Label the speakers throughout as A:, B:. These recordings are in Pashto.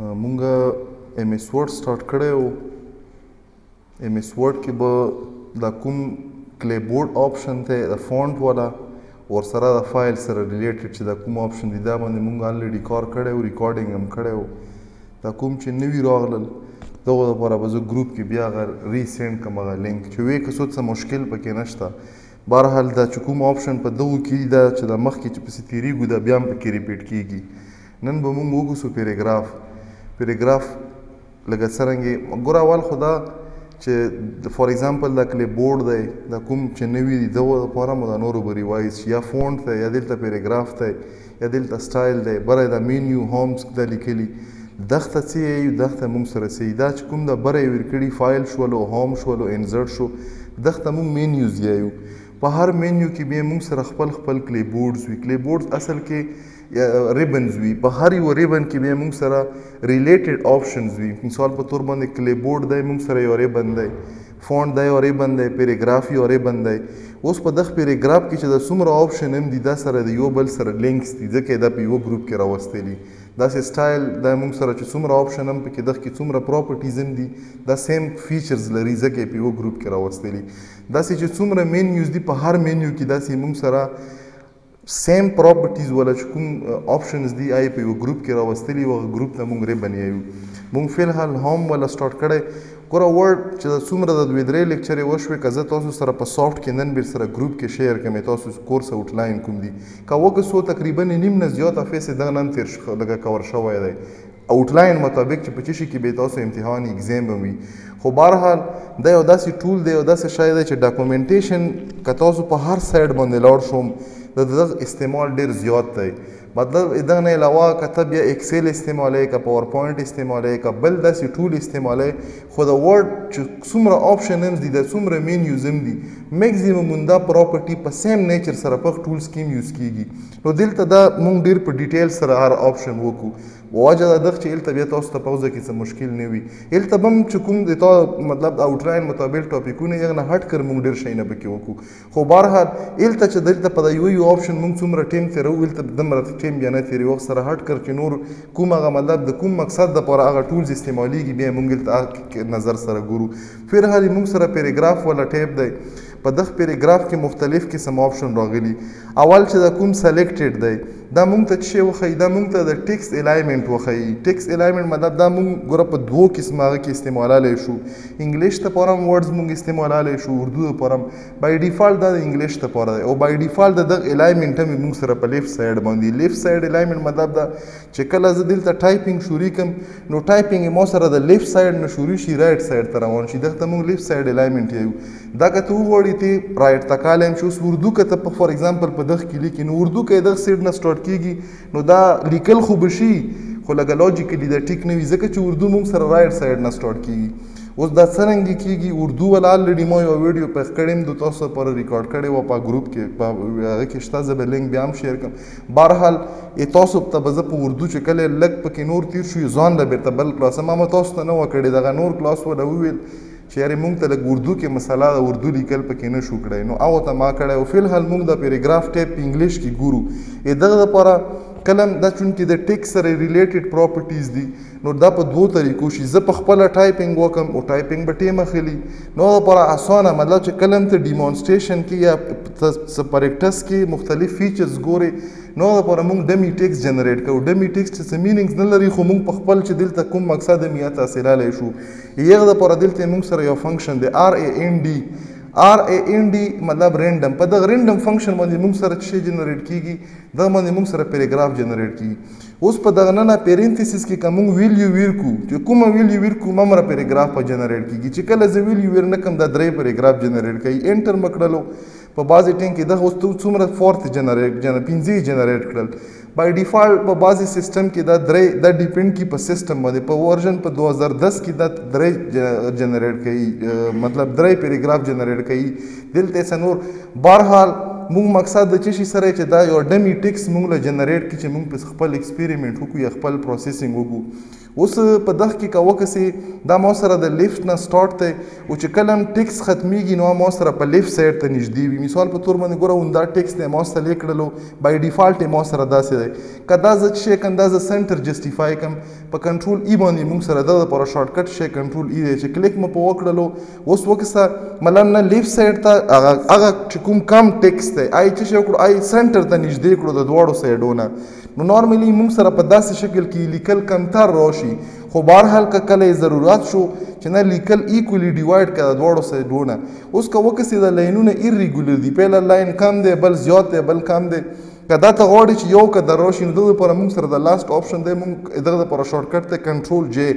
A: مونږه ایم ایس ورډ سٹارټ کړی او ایم ایس ورډ کې به دا کوم کلی بورډ آپشن ته د فونټ والا ور سره د فایل سره ریلیټډ چې دا کوم آپشن دی دا باندې مونږ الریډي کار کړی او ریکارډینګ هم کړی او دا کوم چې نوی راغلل دغه لپاره به زه ګروپ کې بیا غر ریسند کوم غا لینک چې وې که څه مشکل پکې نشته بهر حال دا چې کوم آپشن په دغه کې دا چې د مخ کې چې په سیتیری ګو دا بیا هم پکې ریپیټ کیږي نن به مونږ وګوسو پیریګراف پیریګراف لګه سرنګي ګور اول خدا چې فار ایگزامپل دا کلیپ بورډ دی دا کوم چې نوی دی دغه لپاره مو دا نورو به ریوایز شي یا فونټ دی یا دلته پیراګراف دی یا دلته سټایل دی بره دا مینیو هومز دا لیکلی دغه څه یو دغه موږ سره سي دا چې کوم دا بره ورکړي فایل شول او هوم شول او انزرټ شو دغه موږ مینیوز یو په هر مینیو کې به موږ سره خپل خپل کلیبورډز وی کلیبورډز اصل کې یا ریبنز وي په هر یو ریبن کې به موږ سره ریلیټډ آپشنز وي مثال په تور باندې کلی بورډ دی موږ سره یو ریبن دی فونټ دی او ریبن دی پیراګراف یو ریبن دی اوس په دغه پیراګراف کې چې د څومره آپشن هم دي دا سره د یو بل سره لینکس دي ځکه دا په یو ګروپ کې راوستي دي دا سه سټایل دا موږ سره چې څومره آپشن هم پکې دغه کې څومره پراپرټیز هم دي دا سیم فیچرز لري ځکه په یو ګروپ کې راوستي دي دا سه چې څومره مینیوز دي په هر مینیو کې دا سه موږ سره سیم پراپرټیز ولا چې کوم آپشنز دی آی په یو ګروپ کې راوستلی او ګروپ نه مونږ ری بنیایو مونږ فل حال هوم ولا سٹارټ کړی ګوره ورډ چې د څومره د دوی درې لیکچر وشوې که زه تاسو سره په سافټ کې نن بیر سره ګروپ کې شیر کوم تاسو کورس اوټ لاین کوم دی که وګه سو تقریبا نیم نه زیات افیس دغه نن تیر شو لګه کور شوی دی اوټ لاین مطابق چې په چه شي کې به تاسو امتحان یې اګزام به وي خو بهرحال دا یو داسې ټول دی یو داسې شای دی چې ډاکومنټیشن که تاسو په هر سایډ باندې لاړ شوم د دغه استعمال ډیر زیات دی مطلب دغه نه علاوه که ته بیا ایکسل استعمالوې که پاور پوینټ استعمالوې که بل داسې ټول استعمالوې خو د ورډ چې څومره آپشنز دي د څومره مینیوز هم دي میکزیمم دا پراپرټي په سیم نیچر سره په ټولز کې یوز کیږي نو دلته دا مونږ ډیر په ډیټیل سره هر آپشن وکړو وجه دا دغه چې الته بیا تاسو ته پوزه کې څه مشکل نه وي الته بم چې کوم د تا مطلب آوټلاین مطابق ټاپیکونه یې نه هټ کر مونږ ډیر شي نه بکی وکړو خو بهرحال الته چې دلته په یو یو آپشن مونږ څومره ټیم تیرو الته دمره ټیم بیا نه تیری وخت سره هټ کر چې نور کوم هغه مطلب د کوم مقصد د پر هغه ټولز استعمالیږي بیا مونږ الته نظر سره ګورو فیر هر مونږ سره پیراګراف ولا ټیب دی په دغ پیریګراف کې مختلف قسم آپشن راغلي اول چې دا کوم سلیکټډ دی دا مونږ ته چې وخی دا مونږ ته د ټیکس الایمنټ وخی ټیکس الایمنټ مطلب دا مونږ ګره په دوو قسمه کې استعمالولای شو انګلیش ته پرم ورډز مونږ استعمالولای شو اردو ته پرم بای ډیفالت دا د انګلیش ته پر دی او بای ډیفالت د دغ الایمنټ هم مونږ سره په لیفټ سایډ باندې لیفټ سایډ الایمنټ مطلب دا چې کله زه دلته ټایپینګ شروع کوم نو ټایپینګ مو سره د لیفټ سایډ نه شروع شي رائټ سایډ ته روان شي دغه ته مونږ لیفټ سایډ الایمنټ یو دا که ته وغواړي ته رایټ ته کاله هم شي اوس اردو که ته په فار ایگزامپل په دغه کې لیکي نو اردو که دغه سیډ نه سټارټ کیږي نو دا لیکل خو به شي خو لګه لوجیکلی دا ټیک نه وي ځکه چې اردو موږ سره رایټ سایډ نه سټارټ کیږي اوس دا څرنګه کیږي اردو ولا الریډي ما یو ویډیو پخ کړم د تاسو پر ریکارډ کړي و په ګروپ کې په هغه کې شته زه به لینک بیا هم شیر کوم بهرحال ای تاسو ته به زه په اردو چې کله لګ پکې نور تیر شو ځان له بیرته بل کلاس ما تاسو ته نه وکړي دغه نور کلاس ولا ویل چې یاره مونږ ته لږ اردو کې مسله ده اردو لیکل پکې نه شو کړی نو هغه ته ما کړی او فی الحال مونږ دا پیراګراف ټیپ په انګلیش کې ګورو ای دغه لپاره کلم دا چونکې د ټیکس سره ریلیټډ پراپرټیز دي نو دا په دوو طریقو شي زه په خپل ټایپینګ وکم او ټایپینګ به ټیم اخلي نو پر اسانه مطلب چې کلم ته ډیمونسټریشن کې یا پریکټس کې مختلف فیچرز ګوري نو پر موږ ډمی ټیکس جنریټ کوو ډمی ټیکس چې میننګز نه لري خو موږ په خپل چې دلته کوم مقصد میاته حاصلاله شو یغ د پر دلته موږ سره یو فنکشن دی ار ای ان ډي ار ای ان ډي مطلب رینډم په دغه رینډم فنکشن باندې موږ سره څه جنریټ کیږي دا باندې موږ سره پیراګراف جنریټ کیږي اوس په دغه نه پیرینتیسس کې کوم ویلیو ویر کو چې کوم ویلیو ویر کو ممره پیراګراف په جنریټ کیږي چې کله زه ویلیو ویر نکم دا درې پیراګراف جنریټ کوي انټر مکړلو په بعضی ټینګ کې دغه اوس څومره فورث جنریټ جن 15 جنریټ کړل بای ډیفالت په بعضی سیستم کې دا درې دا ډیپند کی په سیستم باندې په ورژن په 2010 کې دا درې جنریټ کړي مطلب درې پیراګراف جنریټ کړي دلته سنور بهرحال مونږ مقصد د چشي سره چې دا یو ډمی ټیکس مونږ له جنریټ کی چې مونږ په خپل ایکسپریمنت وکړو یا خپل پروسیسینګ وکړو اوس په دغ کې که وکسي دا مو سره د لیفت نه سٹارټ ته او چې کله هم ټیکس ختمیږي نو مو سره په لیفت سایډ ته نږدې وي مثال په تور باندې ګوره دا ټیکس نه مو سره لیکړلو بای ډیفالت مو سره داسې دی که دا زه چې کوم دا زه سنټر جسټیفای کوم په کنټرول ای باندې موږ سره د لپاره شارټ کټ شي کنټرول ای دی چې کلیک مو په وکړلو اوس وکسه ملن نه لیفت سایډ ته هغه چې کوم کم ټیکس دی آی چې شو کړو آی سنټر ته نږدې کړو د دواړو سایډونه نو نورملی مونږ سره په داسې شکل کې لیکل کمتر راشي خو بهرحال که کله یې ضرورت شو چې نه لیکل ایکولی ډیوایډ کړه د دواړو سایډونه اوس که وکسې د لاینونه ایریګولر دي پهله لاین کم دی بل زیات دی بل کم دی که دا ته غواړي چې یو قدر راشي نو دغه لپاره موږ سره د لاست آپشن دی موږ دغه لپاره شارټ کټ دی کنټرول جی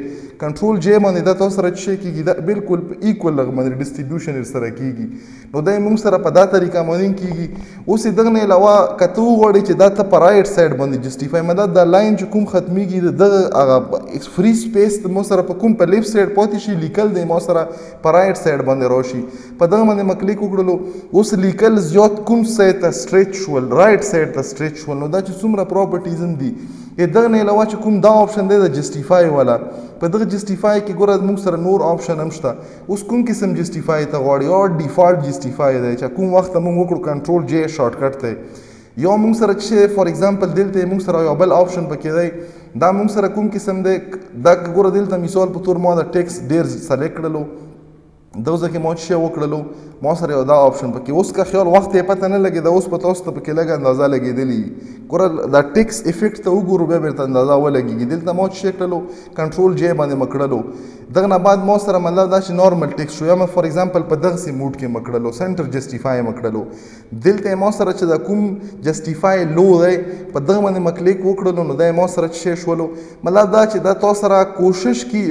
A: کنټرول جی باندې دا تاسو سره چې کیږي دا بالکل په ایکوال لغ باندې ډیسټریبیوشن سره کیږي نو دا موږ سره په دا طریقه مونږ کیږي اوس دغه نه علاوه کته وغوړي چې دا ته پر رائټ سایډ باندې جسټیفای مدا دا لاین چې کوم ختميږي دغه هغه فری سپیس مو سره په کوم په لیفټ سایډ پاتې شي لیکل دی مو سره پر رائټ سایډ باندې راشي په دغه باندې مکلیک وکړلو اوس لیکل زیات کوم سایډ ته سټریچ شول رائټ سایډ ته سټریچ شول نو دا چې څومره پراپرټیز دي دغه نه علاوه چې کوم دا آپشن دی د جسټیفای والا په دغه جسټیفای کې ګوره موږ سره نور آپشن هم شته اوس کوم قسم جسټیفای ته غواړي او ډیفالت جسټیفای دی چې کوم وخت موږ وکړو کنټرول جی شارټ کټ ته یو موږ سره چې فار ایگزامپل دلته موږ سره یو بل آپشن پکې دی دا موږ سره کوم قسم دی دا ګوره دلته مثال په تور ما دا ټیکس ډیر سلیکټ کړلو د اوس کې مو چې وکړلو مو سره یو دا آپشن پکې اوس که خیال وخت یې پته نه لګي دا اوس په تاسو ته پکې لګ اندازه لګېدلی ګوره دا ټیکس افیکټ ته وګورو بیا بیرته اندازه ولګي دلته مو چې کړلو کنټرول جی باندې مکړلو دغه نه بعد مو سره مطلب دا چې نورمل ټیکس شو یا مو فار ایگزامپل په دغه سی موډ کې مکړلو سنټر جسټیفای مکړلو دلته مو سره چې دا کوم جسټیفای لو دی په دغه باندې مکلیک وکړلو نو دا مو سره چې شولو مطلب دا چې دا تو سره کوشش کی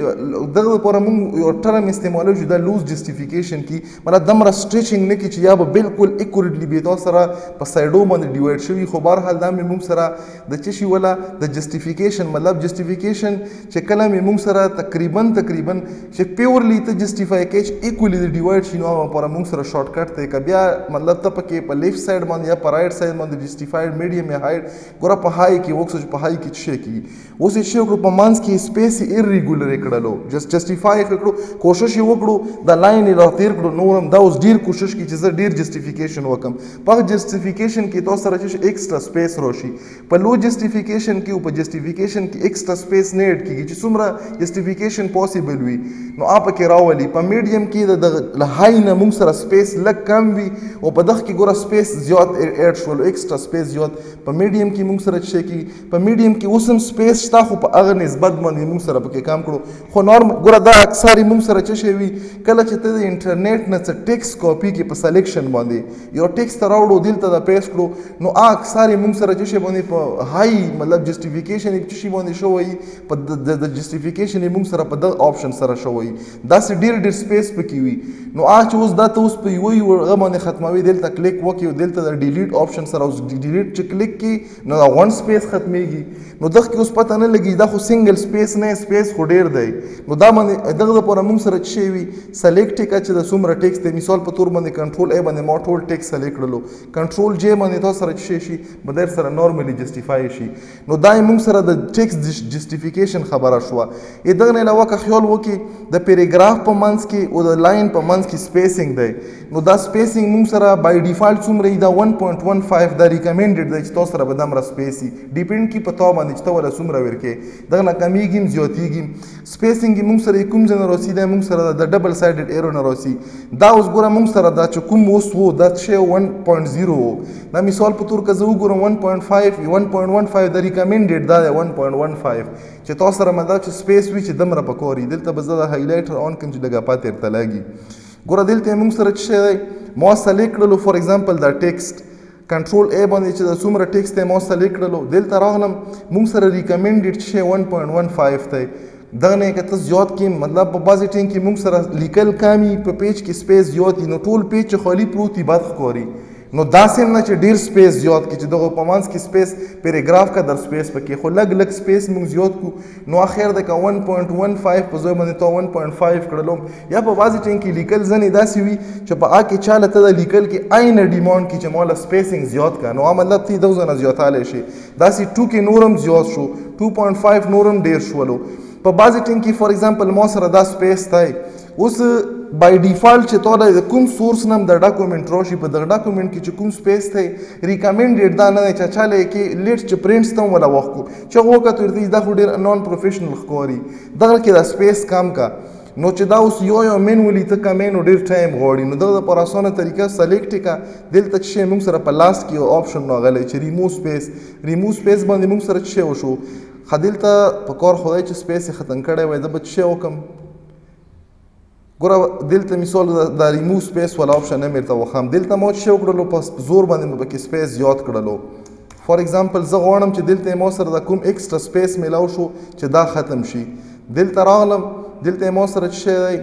A: دغه پر موږ یو ټرم استعمالو چې دا لوز جسټیفیکیشن کی مطلب دمر سټریچینګ نه کی چې یا به بالکل اکوریټلی به تو سره په سایډو باندې ډیوایډ شوی خو بهر حال دا موږ سره د چه شي ولا د جسټیفیکیشن مطلب جسټیفیکیشن چې کله مې موږ سره تقریبا تقریبا چې پیورلی ته جسټیفای کې چې ایکولی د ډیوایډ شي نو هغه پر موږ سره شارټ کټ ته که بیا مطلب ته پکې په لیفټ ساید باندې یا په رائټ ساید باندې جسټیفاید میډیم یا هایډ ګوره په های کې وکړو چې په های کې څه کیږي اوس یې شي کړو په مانس کې سپیس ایر ریګولر کړلو جس جسټیفای کړو کوشش یې وکړو د لاین یې را تیر کړو نورم دا اوس ډیر کوشش کی چې زه ډیر جسټیفیکیشن وکم په جسټیفیکیشن کې تاسو سره چې ایکسټرا سپیس راشي په لو جسټیفیکیشن کې او په جسټیفیکیشن کې ایکسټرا سپیس نه اډ کیږي چې څومره جسټیفیکیشن پوسیبل وي نو اپ کې راولي په میډیم کې د له های نه موږ سره سپیس لږ کم وي او په دغه کې ګوره سپیس زیات اډ شول ایکسټرا سپیس زیات په میډیم کې موږ سره چې کې په میډیم کې اوس هم سپیس شته خو په هغه نسبت باندې موږ سره پکې کام کړو خو نورم ګوره دا اکثري موږ سره څه شي وي کله چې ته د انټرنیټ نه څه ټیکس کاپی کې په سلیکشن باندې یو ټیکس ته راوړو دلته د پیس کړو نو اکثري موږ سره څه شي باندې په های مطلب جسټیفیکیشن کې شي باندې شوی په د جسټیفیکیشن موږ سره په دغه آپشن سره شوی دا سه ډیر ډیر سپیس پکې وي نو اچ اوس دا ته اوس په یو یو غو باندې ختموي دلته کلیک وکي او دلته د ډیلیټ آپشن سره اوس ډیلیټ چې کلیک کې نو دا غونډ سپیس ختميږي نو دغه کې اوس پته نه لګي دا خو سنگل سپیس نه سپیس خو ډیر دی نو دا باندې دغه لپاره موږ سره چې شي وي سلیکټ ټیکا چې د څومره ټیکس دی مثال په تور باندې کنټرول ای باندې ما ټول ټیکس سلیکټ کړلو کنټرول جی باندې تاسو سره چې شي بدر سره نارملی جسټیفای شي نو دا موږ سره د ټیکس جسټیفیکیشن خبره شو ای دغه نه علاوه که خیال وکي د پیراګراف په منځ کې او د لاین په منځ کې سپیسینګ دی نو دا سپیسینګ مونږ سره بای ډیفالت څومره ای دا 1.15 دا ریکمنډډ دی چې تاسو سره به دمر سپیسی ډیپند کی په تاسو باندې چې تاسو ولا څومره ورکه دغه نه کمیږي زیاتیږي سپیسینګ مونږ سره کوم ځای نه رسی دا مونږ سره د ډبل سایډډ ایرو نه رسی دا اوس ګوره مونږ سره دا چې کوم اوس وو دا شی 1.0 دا مثال په تور که زه وګورم 1.5 1.15 دا ریکمنډډ دا 1.15 چې تاسو سره مدا چې سپیس وی چې دمر پکوري دلته به زه هایلایټر اون کوم چې دغه پاتې تلګي ګوره دلته موږ سره چې دی ما سلیک کړلو فار ایگزامپل دا ټیکسټ کنټرول ای باندې چې د څومره ټیکس ته ما سلیک کړلو دلته راغلم موږ سره ریکمنډډ شي 1.15 ته دغه نه کته زیات کې مطلب په بازي ټینګ کې موږ سره لیکل کمی په پیج کې سپیس زیات نو ټول پیج خالی پروتي بد خوري نو داسې هم نه چې ډیر سپیس زیات کی چې دغه په منځ کې سپیس پیراګراف کا در سپیس پکې خو لګ لګ سپیس موږ زیات کو نو اخر د کا 1.15 په ځای باندې ته 1.5 کړلم یا په بعضی ټین کې لیکل زنی داسې وي چې په اکه چاله ته د لیکل کې عین ډیماند کې چې مولا سپیسینګ زیات کا نو مطلب تی دغه نه زیاتاله شي داسې ټوکی نورم زیات شو 2.5 نورم ډیر شولو په بعضی ټین کې فار ایگزامپل مو سره دا سپیس تای اوس بای ډیفالت چې تور د کوم سورس نم د ډاکومنت راشي په دغه ډاکومنت کې چې کوم سپیس ته ریکمندډ دا نه چې چاله کې لیټ چې پرینټس ته ولا وخت کو چې هغه وخت ورته دا خو ډیر نان پروفیشنل ښکاری دغه کې دا سپیس کم کا نو چې دا اوس یو یو مینولی ته کمې نو ډیر ټایم غواړي نو دغه پر اسانه طریقه سلیکټ کا دلته چې موږ سره په لاس کې آپشن نو غلې چې ریمو سپیس ریمو سپیس باندې موږ سره چې وشو خدلته په کار خدای چې سپیس ختم کړي وای د بچي وکم ګوره دلته می سول د ریموو سپیس ولا آپشن نه مرته وخم دلته مو شو کړلو په زور باندې مو پکې سپیس زیات کړلو فار ایگزامپل زه غواړم چې دلته مو سره د کوم ایکسترا سپیس میلاو شو چې دا ختم شي دلته راغلم دلته مو سره چې دی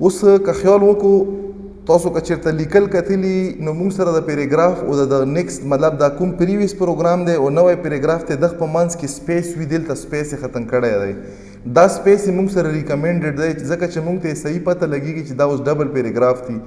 A: اوس که خیال وکړو تاسو که چیرته لیکل کتلی نو موږ سره د پیراګراف او د نیکست مطلب دا کوم پریویس پروګرام دی او نوې پیراګراف ته د خپل منځ کې سپیس وی دلته سپیس ختم کړی دی دا سپیس موږ سره ریکمندډ دی ځکه چې موږ ته صحیح پته لګیږي چې دا اوس ډبل پیراګراف دی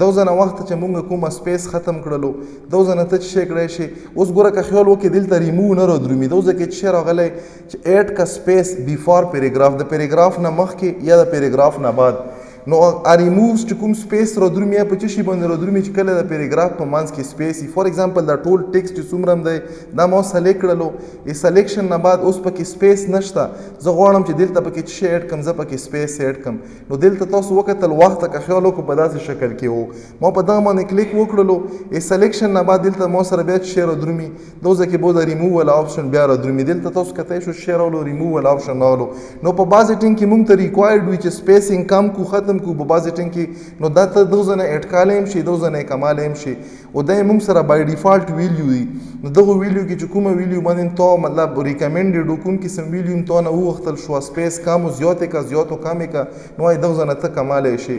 A: دو ځنه وخت چې موږ کومه سپیس ختم کړلو دو ځنه ته چې کړی شي اوس ګوره که خیال وکړي دلته ریمو نه را درومي دو ځکه چې راغلی چې ایډ کا سپیس بیفور پیراګراف د پیراګراف نه مخکې یا د پیراګراف نه بعد نو ا ریمووز چې کوم سپیس را درومي یا په څه شي باندې را درومي چې کله د پیراګراف په منځ کې سپیس وي فار ایگزامپل دا ټول ټیکسټ چې څومره هم دی دا ما اوس سلیکټ کړلو ای سلیکشن نه بعد اوس پکې سپیس نشته زه غواړم چې دلته پکې څه شی ایډ کړم زه پکې سپیس ایډ کړم نو دلته تاسو وکتل وخت که خیال وکړو په داسې شکل کې وو ما په دغه باندې کلیک وکړلو ای سلیکشن نه بعد دلته ما سره بیا شیر درومي دا ځکه بو د ریموول آپشن بیا را درومي دلته تاسو کته شو شیر او ریموول آپشن راغلو نو په بازي ټینګ کې مونږ ته ریکوایرډ وی چې سپیسینګ کم کو ختم کو په بازي ټینګ کې نو دا ته دوه ځنه اټکال هم شي دوه ځنه کمال هم شي او دا مونږ سره بای ډیفالت ویلیو دی نو دغه ویلیو کې چې کومه ویلیو باندې تو مطلب ریکمندډ کوم کې سم ویلیو تو نه وختل شو سپیس کم او زیات کا زیات او کم کا نو دغه ځنه ته کمال شي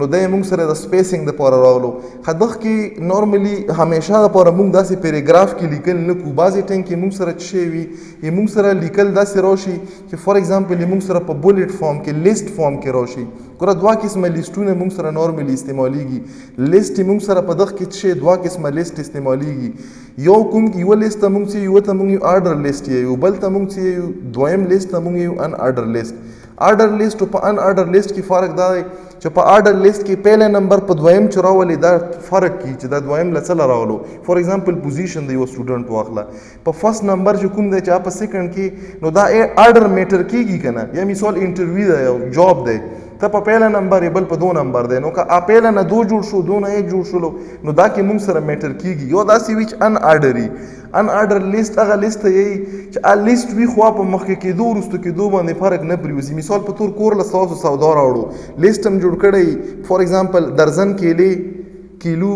A: نو دای موږ سره د سپیسینګ د پوره راولو خدغه کې نورمالي همیشه د پوره موږ داسې پیراګراف کې لیکل نه کو بعضی ټینګ کې موږ سره چی وي یې موږ سره لیکل داسې راشي چې فار ایگزامپل موږ سره په بولټ فارم کې لیست فارم کې راشي ګوره دوا قسمه لیستونه موږ سره نورمالي استعمالیږي لیست موږ سره په دغه کې چې دوا قسمه لیست استعمالیږي یو کوم یو لیست موږ چې یو ته موږ یو آرډر لیست یو بل ته موږ چې دویم لیست موږ یو ان آرډر لیست آرډر لیست او په ان آرډر لیست کې فرق دا دی چې په آرډر لیست کې پهله نمبر په دویم چې راولي دا فرق کی چې دا دویم له څه راولو فار ایگزامپل پوزیشن دی یو سټوډنټ واخله په فرست نمبر چې کوم دی چې په سیکنډ کې نو دا آرډر میټر کیږي کنه یا مثال انټرویو دی یو جاب دی ته په پهله نمبر بل په دوه نمبر دی نو که اپیل نه دو جوړ شو دو نه یک جوړ شلو نو دا کې مونږ سره میټر کیږي یو داسې ویچ ان آرډري ان آرډر لیست هغه لیست یی چې ا لیست وی خو په مخکې کېدو ورستو کېدو باندې فرق نه پریوزي مثال په تور کور له تاسو سودا راوړو لیست هم جوړ کړی فار ایگزامپل درزن کېلې کیلو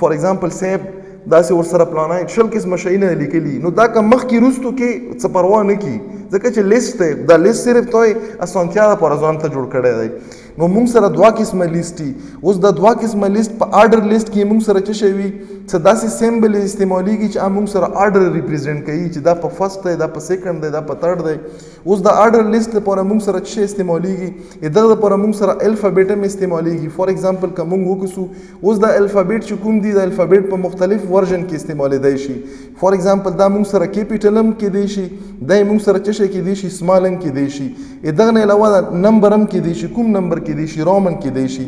A: فار ایگزامپل سیب داسې ور سره پلانای شل قسمه شي نه لیکلي نو دا که مخ کې روستو کې څه پروا نه کی ځکه چې لیست دی دا لیست صرف توي اسانتیا لپاره ځان ته جوړ کړی دی نو موږ سره دوا قسمه لیست دي اوس د دوا قسمه لیست په آرډر لیست کې موږ سره څه شوي څه داسې سیمبل استعمالیږي چې موږ سره آرډر ریپرزینټ کوي چې دا په فرست دی دا په سیکنډ دی دا په ترډ دی اوس د آرډر لیست لپاره موږ سره څه استعمالیږي دغه لپاره موږ سره الفابیټم استعمالیږي فار ایگزامپل که موږ وکړو اوس دا الفابیټ چې کوم دي دا الفابیټ په مختلف ورژن کې استعمالیدای شي فار ایگزامپل دا موږ سره کیپیټل هم کې دی شي دا موږ سره څه شي کې دی شي سمال هم کې دی شي دغه نه علاوه دا نمبر هم کې دی شي کوم نمبر کې دی شي رومن کې دی شي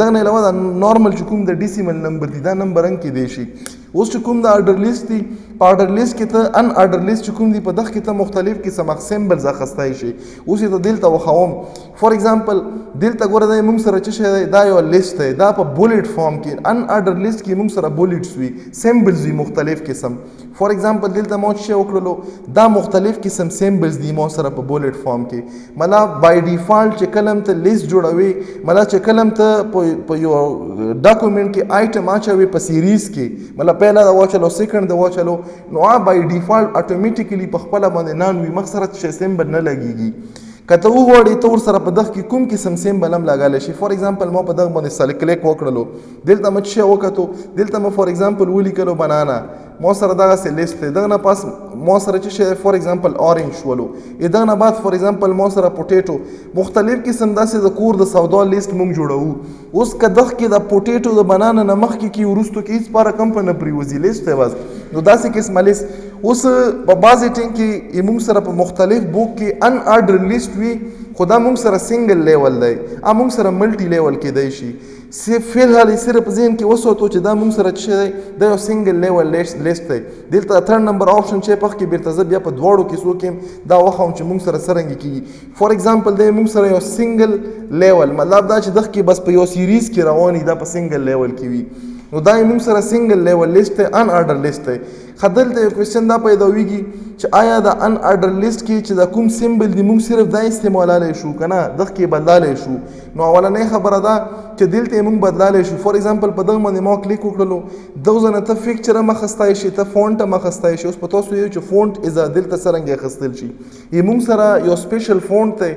A: دغه نه علاوه دا نارمل چې کوم د ډیسیمل نمبر دی دا نمبر هم کې دی شي اوس چې کوم د آرډر لیست دی په آرډر لیست کې ته ان آرډر لیست چې کوم دی په دغه کې ته مختلف قسم اقسام بل ځخستای شي اوس ته دلته وخوم فار ایگزامپل دلته ګوره دا موږ سره چې شی دا یو لیست دی دا په بولټ فارم کې ان ارډر لیست کې موږ سره بولټس وي سیمبلز وي مختلف قسم فار ایگزامپل دلته مو چې وکړلو دا مختلف قسم سیمبلز دي مو سره په بولټ فارم کې ملا بای ډیفالت چې کلم ته لیست جوړوي ملا چې کلم ته په یو ډاکومېنټ کې آیټم اچوي په سیریز کې ملا پهلا دا واچلو سیکنډ دا واچلو نو بای ډیفالت اتوماتیکلی په خپل باندې نان وي مخ سره چې سیمبل نه لګيږي که ته وغواړې ته ورسره په دغه کې کوم قسم سیم بلم لګالی شي فار ایگزامپل ما په دغه باندې سل کلیک وکړلو دلته مې څه وکتو دلته مې فار ایگزامپل ولیکلو بنانا ما سره دغه سه لیست دی دغه نه پاس ما سره چې شی فار ایگزامپل اورنج شولو دغه نه بعد فار ایگزامپل ما سره پوټیټو مختلف قسم داسې د کور د سودا لیست مونږ جوړو اوس که دغه کې د پوټیټو د بنانه نه مخکې کې ورستو کې هیڅ پاره کم په نه پریوزي لیست واز نو داسې قسمه لیست اوس په بازي ټینګ کې موږ سره په مختلف بوک کې ان آرډر لیست وي خدا موږ سره سنگل لیول دی ا موږ سره ملټي لیول کې دی شي سی فعل حال صرف ذهن کې وسوتو چې دا موږ سره چې دی دا یو سنگل لیول لیست دی دلته تر نمبر آپشن چې پخ کې بیرته زه بیا په دواړو کې سو کې دا وخم چې موږ سره سرنګ کې فور ایگزامپل دی موږ سره یو سنگل لیول مطلب دا چې دغه کې بس په یو سیریز کې رواني دا په سنگل لیول کې وي نو دا موږ سره سنگل لیول لیست ته ان آرډر لیست ته خدل ته کوېشن دا پیدا ویږي چې آیا دا ان آرډر لیست کې چې دا کوم سیمبل دی موږ صرف دا استعمالولای شو کنه دغه کې بدلالای شو نو اولنې خبره ده چې دلته موږ بدلالای شو فور ایگزامپل په دغه باندې ما کلیک وکړلو دغه نه ته فکچر مخستای شي ته فونټ مخستای شي اوس په تاسو یو چې فونټ از دلته سرنګ خستل شي یې مونږ سره یو سپیشل فونټ دی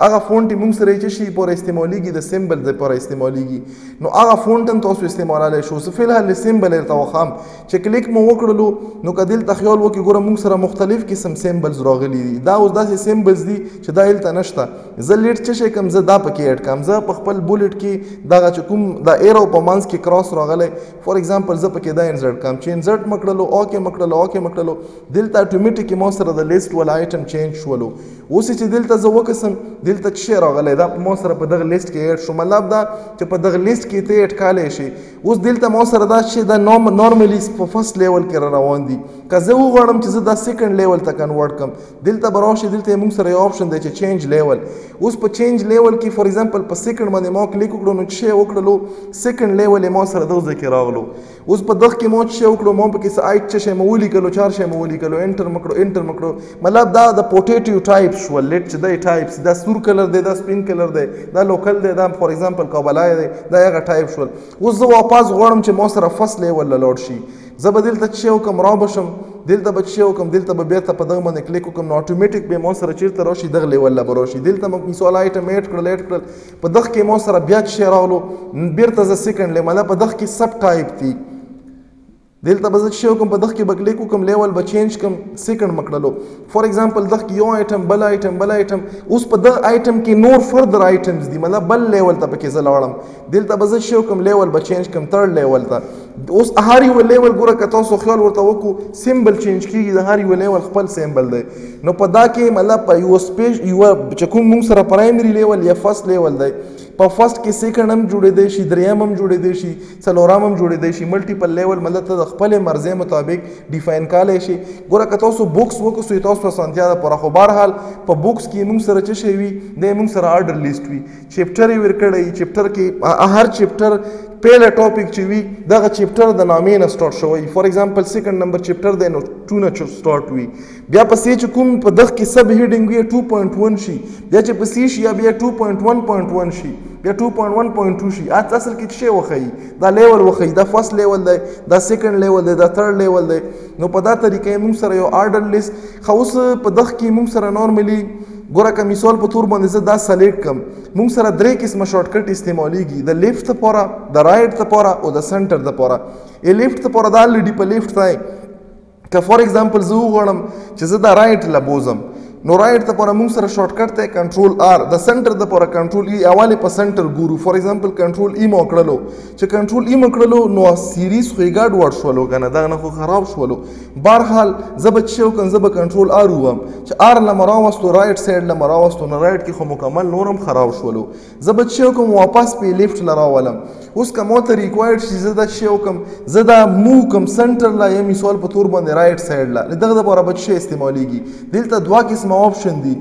A: هغه فونټ یې مونږ سره یې چې شي پورې استعمالیږي د سیمبل د پورې استعمالیږي نو هغه فونټ هم تاسو استعمالولی شو زه فلحال سیمبل یې ته وخام چې کلیک مو وکړلو نو که دلته خیال وکړي ګوره مونږ سره مختلف قسم سیمبلز راغلي دي دا اوس داسې سیمبلز دي چې دا هلته نشته زه لیټ چې شی کوم زه دا پکې اډ کوم زه په خپل بولټ کې دغه چې کوم د ایرو په منځ کې کراس راغلی فور ایگزامپل زه پکې دا انزرټ کوم چې انزرټ مکړلو او کې مکړلو او کې مکړلو دلته اټومیټیکی ماوس سره د لیست ولا ایټم چینج شولو اوس چې دلته زه وکسم دلته چې شی راغلی دا په ماوس سره په دغه لیست کې ایډ شو مطلب دا چې په دغه لیست کې ته ایډ کالی شي اوس دلته ماوس سره دا چې دا نورم نورمالی په فرست لیول کې را روان دي که زه وغواړم چې زه دا سیکنډ لیول ته کنورټ کم دلته به راشي دلته موږ سره یو آپشن دی چې چینج لیول اوس په چینج لیول کې فار ایگزامپل په سیکنډ باندې ما کلیک وکړو نو چې وکړلو سیکنډ لیول ما سره دوزه کې راغلو اوس په دغ کې موچ شو کړو مو په کې سایټ چې شې مو ولیکلو چار شې مو ولیکلو انټر مکړو انټر مکړو مطلب دا د پوټیټیو ټایپ شو لیټ چې د ټایپس دا سور کلر دی دا سپین کلر دی دا لوکل دی دا فور ایگزامپل کوبلای دی دا هغه ټایپ شول اوس زه واپس غواړم چې مو سره فصل لیول لوډ شي زه به دلته چې یو کم را بشم دلته به چې یو کم دلته به بیرته په دغه باندې کلیک وکم نو اتوماتیک به مو سره چیرته راشي دغه لیول لا براشي دلته مو مثال آیټم اډ کړل اډ کړل په دغه کې مو سره بیا چې راغلو بیرته زه سیکنډ لیم دا په دغه کې سب ټایپ دی دلته به زه چې کوم په دغه کې بګلې کو کوم لیول به چینج کوم سیکنډ مکړلو فور ایگزامپل دغه کې یو آیټم بل آیټم بل آیټم اوس په دغه آیټم کې نور فردر آیټمز دي مطلب بل لیول ته پکې زه لاړم دلته به زه چې کوم لیول به چینج کوم تر لیول ته اوس هاري و لیول ګوره که تاسو خیال ورته وکړو سیمبل چینج کیږي د هاري و لیول خپل سیمبل دی نو په دا کې مطلب په یو سپیش یو چې کوم موږ سره پرایمري لیول یا فرست لیول دی په فرست کې سیکنډ هم جوړې دی شي دریم هم جوړې دی شي څلورم هم جوړې دی شي ملټیپل لیول مطلب ته د خپل مرزه مطابق ډیفاین کالای شي ګوره که تاسو بوکس وکړو سو تاسو سنتیا ده پر خو بهر حال په بوکس کې موږ سره چې شي وي د موږ سره آرډر لیست وي چپټر یې ورکړی چپټر کې هر چپټر پیله ټاپک چې وي دغه چپټر د نامې نه سٹارټ شوی فار ایگزامپل سیکنډ نمبر چپټر دی نو 2 نه سٹارټ وي بیا پسې چې کوم په دغه کې سب هډینګ وي 2.1 شي بیا چې پسې شي بیا 2.1.1 شي بیا 2.1.2 شي اته اصل کې څه وخی دا لیول وخی دا فرست لیول دی دا سیکنډ لیول دی دا ثرد لیول دی نو په دا طریقې موږ سره یو آرډر لیست خو اوس په دغه کې موږ سره نورمالي ګوره که مثال په تور باندې زه دا سلیکټ کم مونږ سره درې قسمه شارټ کټ استعمالیږي د لیفټ لپاره د رائټ لپاره او د سنټر لپاره ای لیفټ لپاره دا لډی په لیفټ ځای که فار ایگزامپل زه وغواړم چې زه دا رائټ لبوزم نو رائټ ته پوره موږ سره شارټ کټ ته کنټرول آر د سنټر د پوره کنټرول ای اواله په سنټر ګورو فار ایگزامپل کنټرول ای مو کړلو چې کنټرول یې مکړلو نو سیریز خو یې ګډ وډ شولو کنه دا نه خو خراب شولو بهرحال زه به چې وکړم زه به کنټرول آر ووهم چې آر له مه راوستو رایټ سایډ له مه راوستو نو رایټ کې خو مکمل نور هم خراب شولو زه به چې وکړم واپس پې لیفټ له راولم اوس که ما ته ریکوایرډ شي زه دا چې وکړم زه دا موو کوم سنټر له یا مثال په تور باندې رایټ سایډ له دغه دپاره به چې استعمالیږي دلته دوه قسمه آپشن دي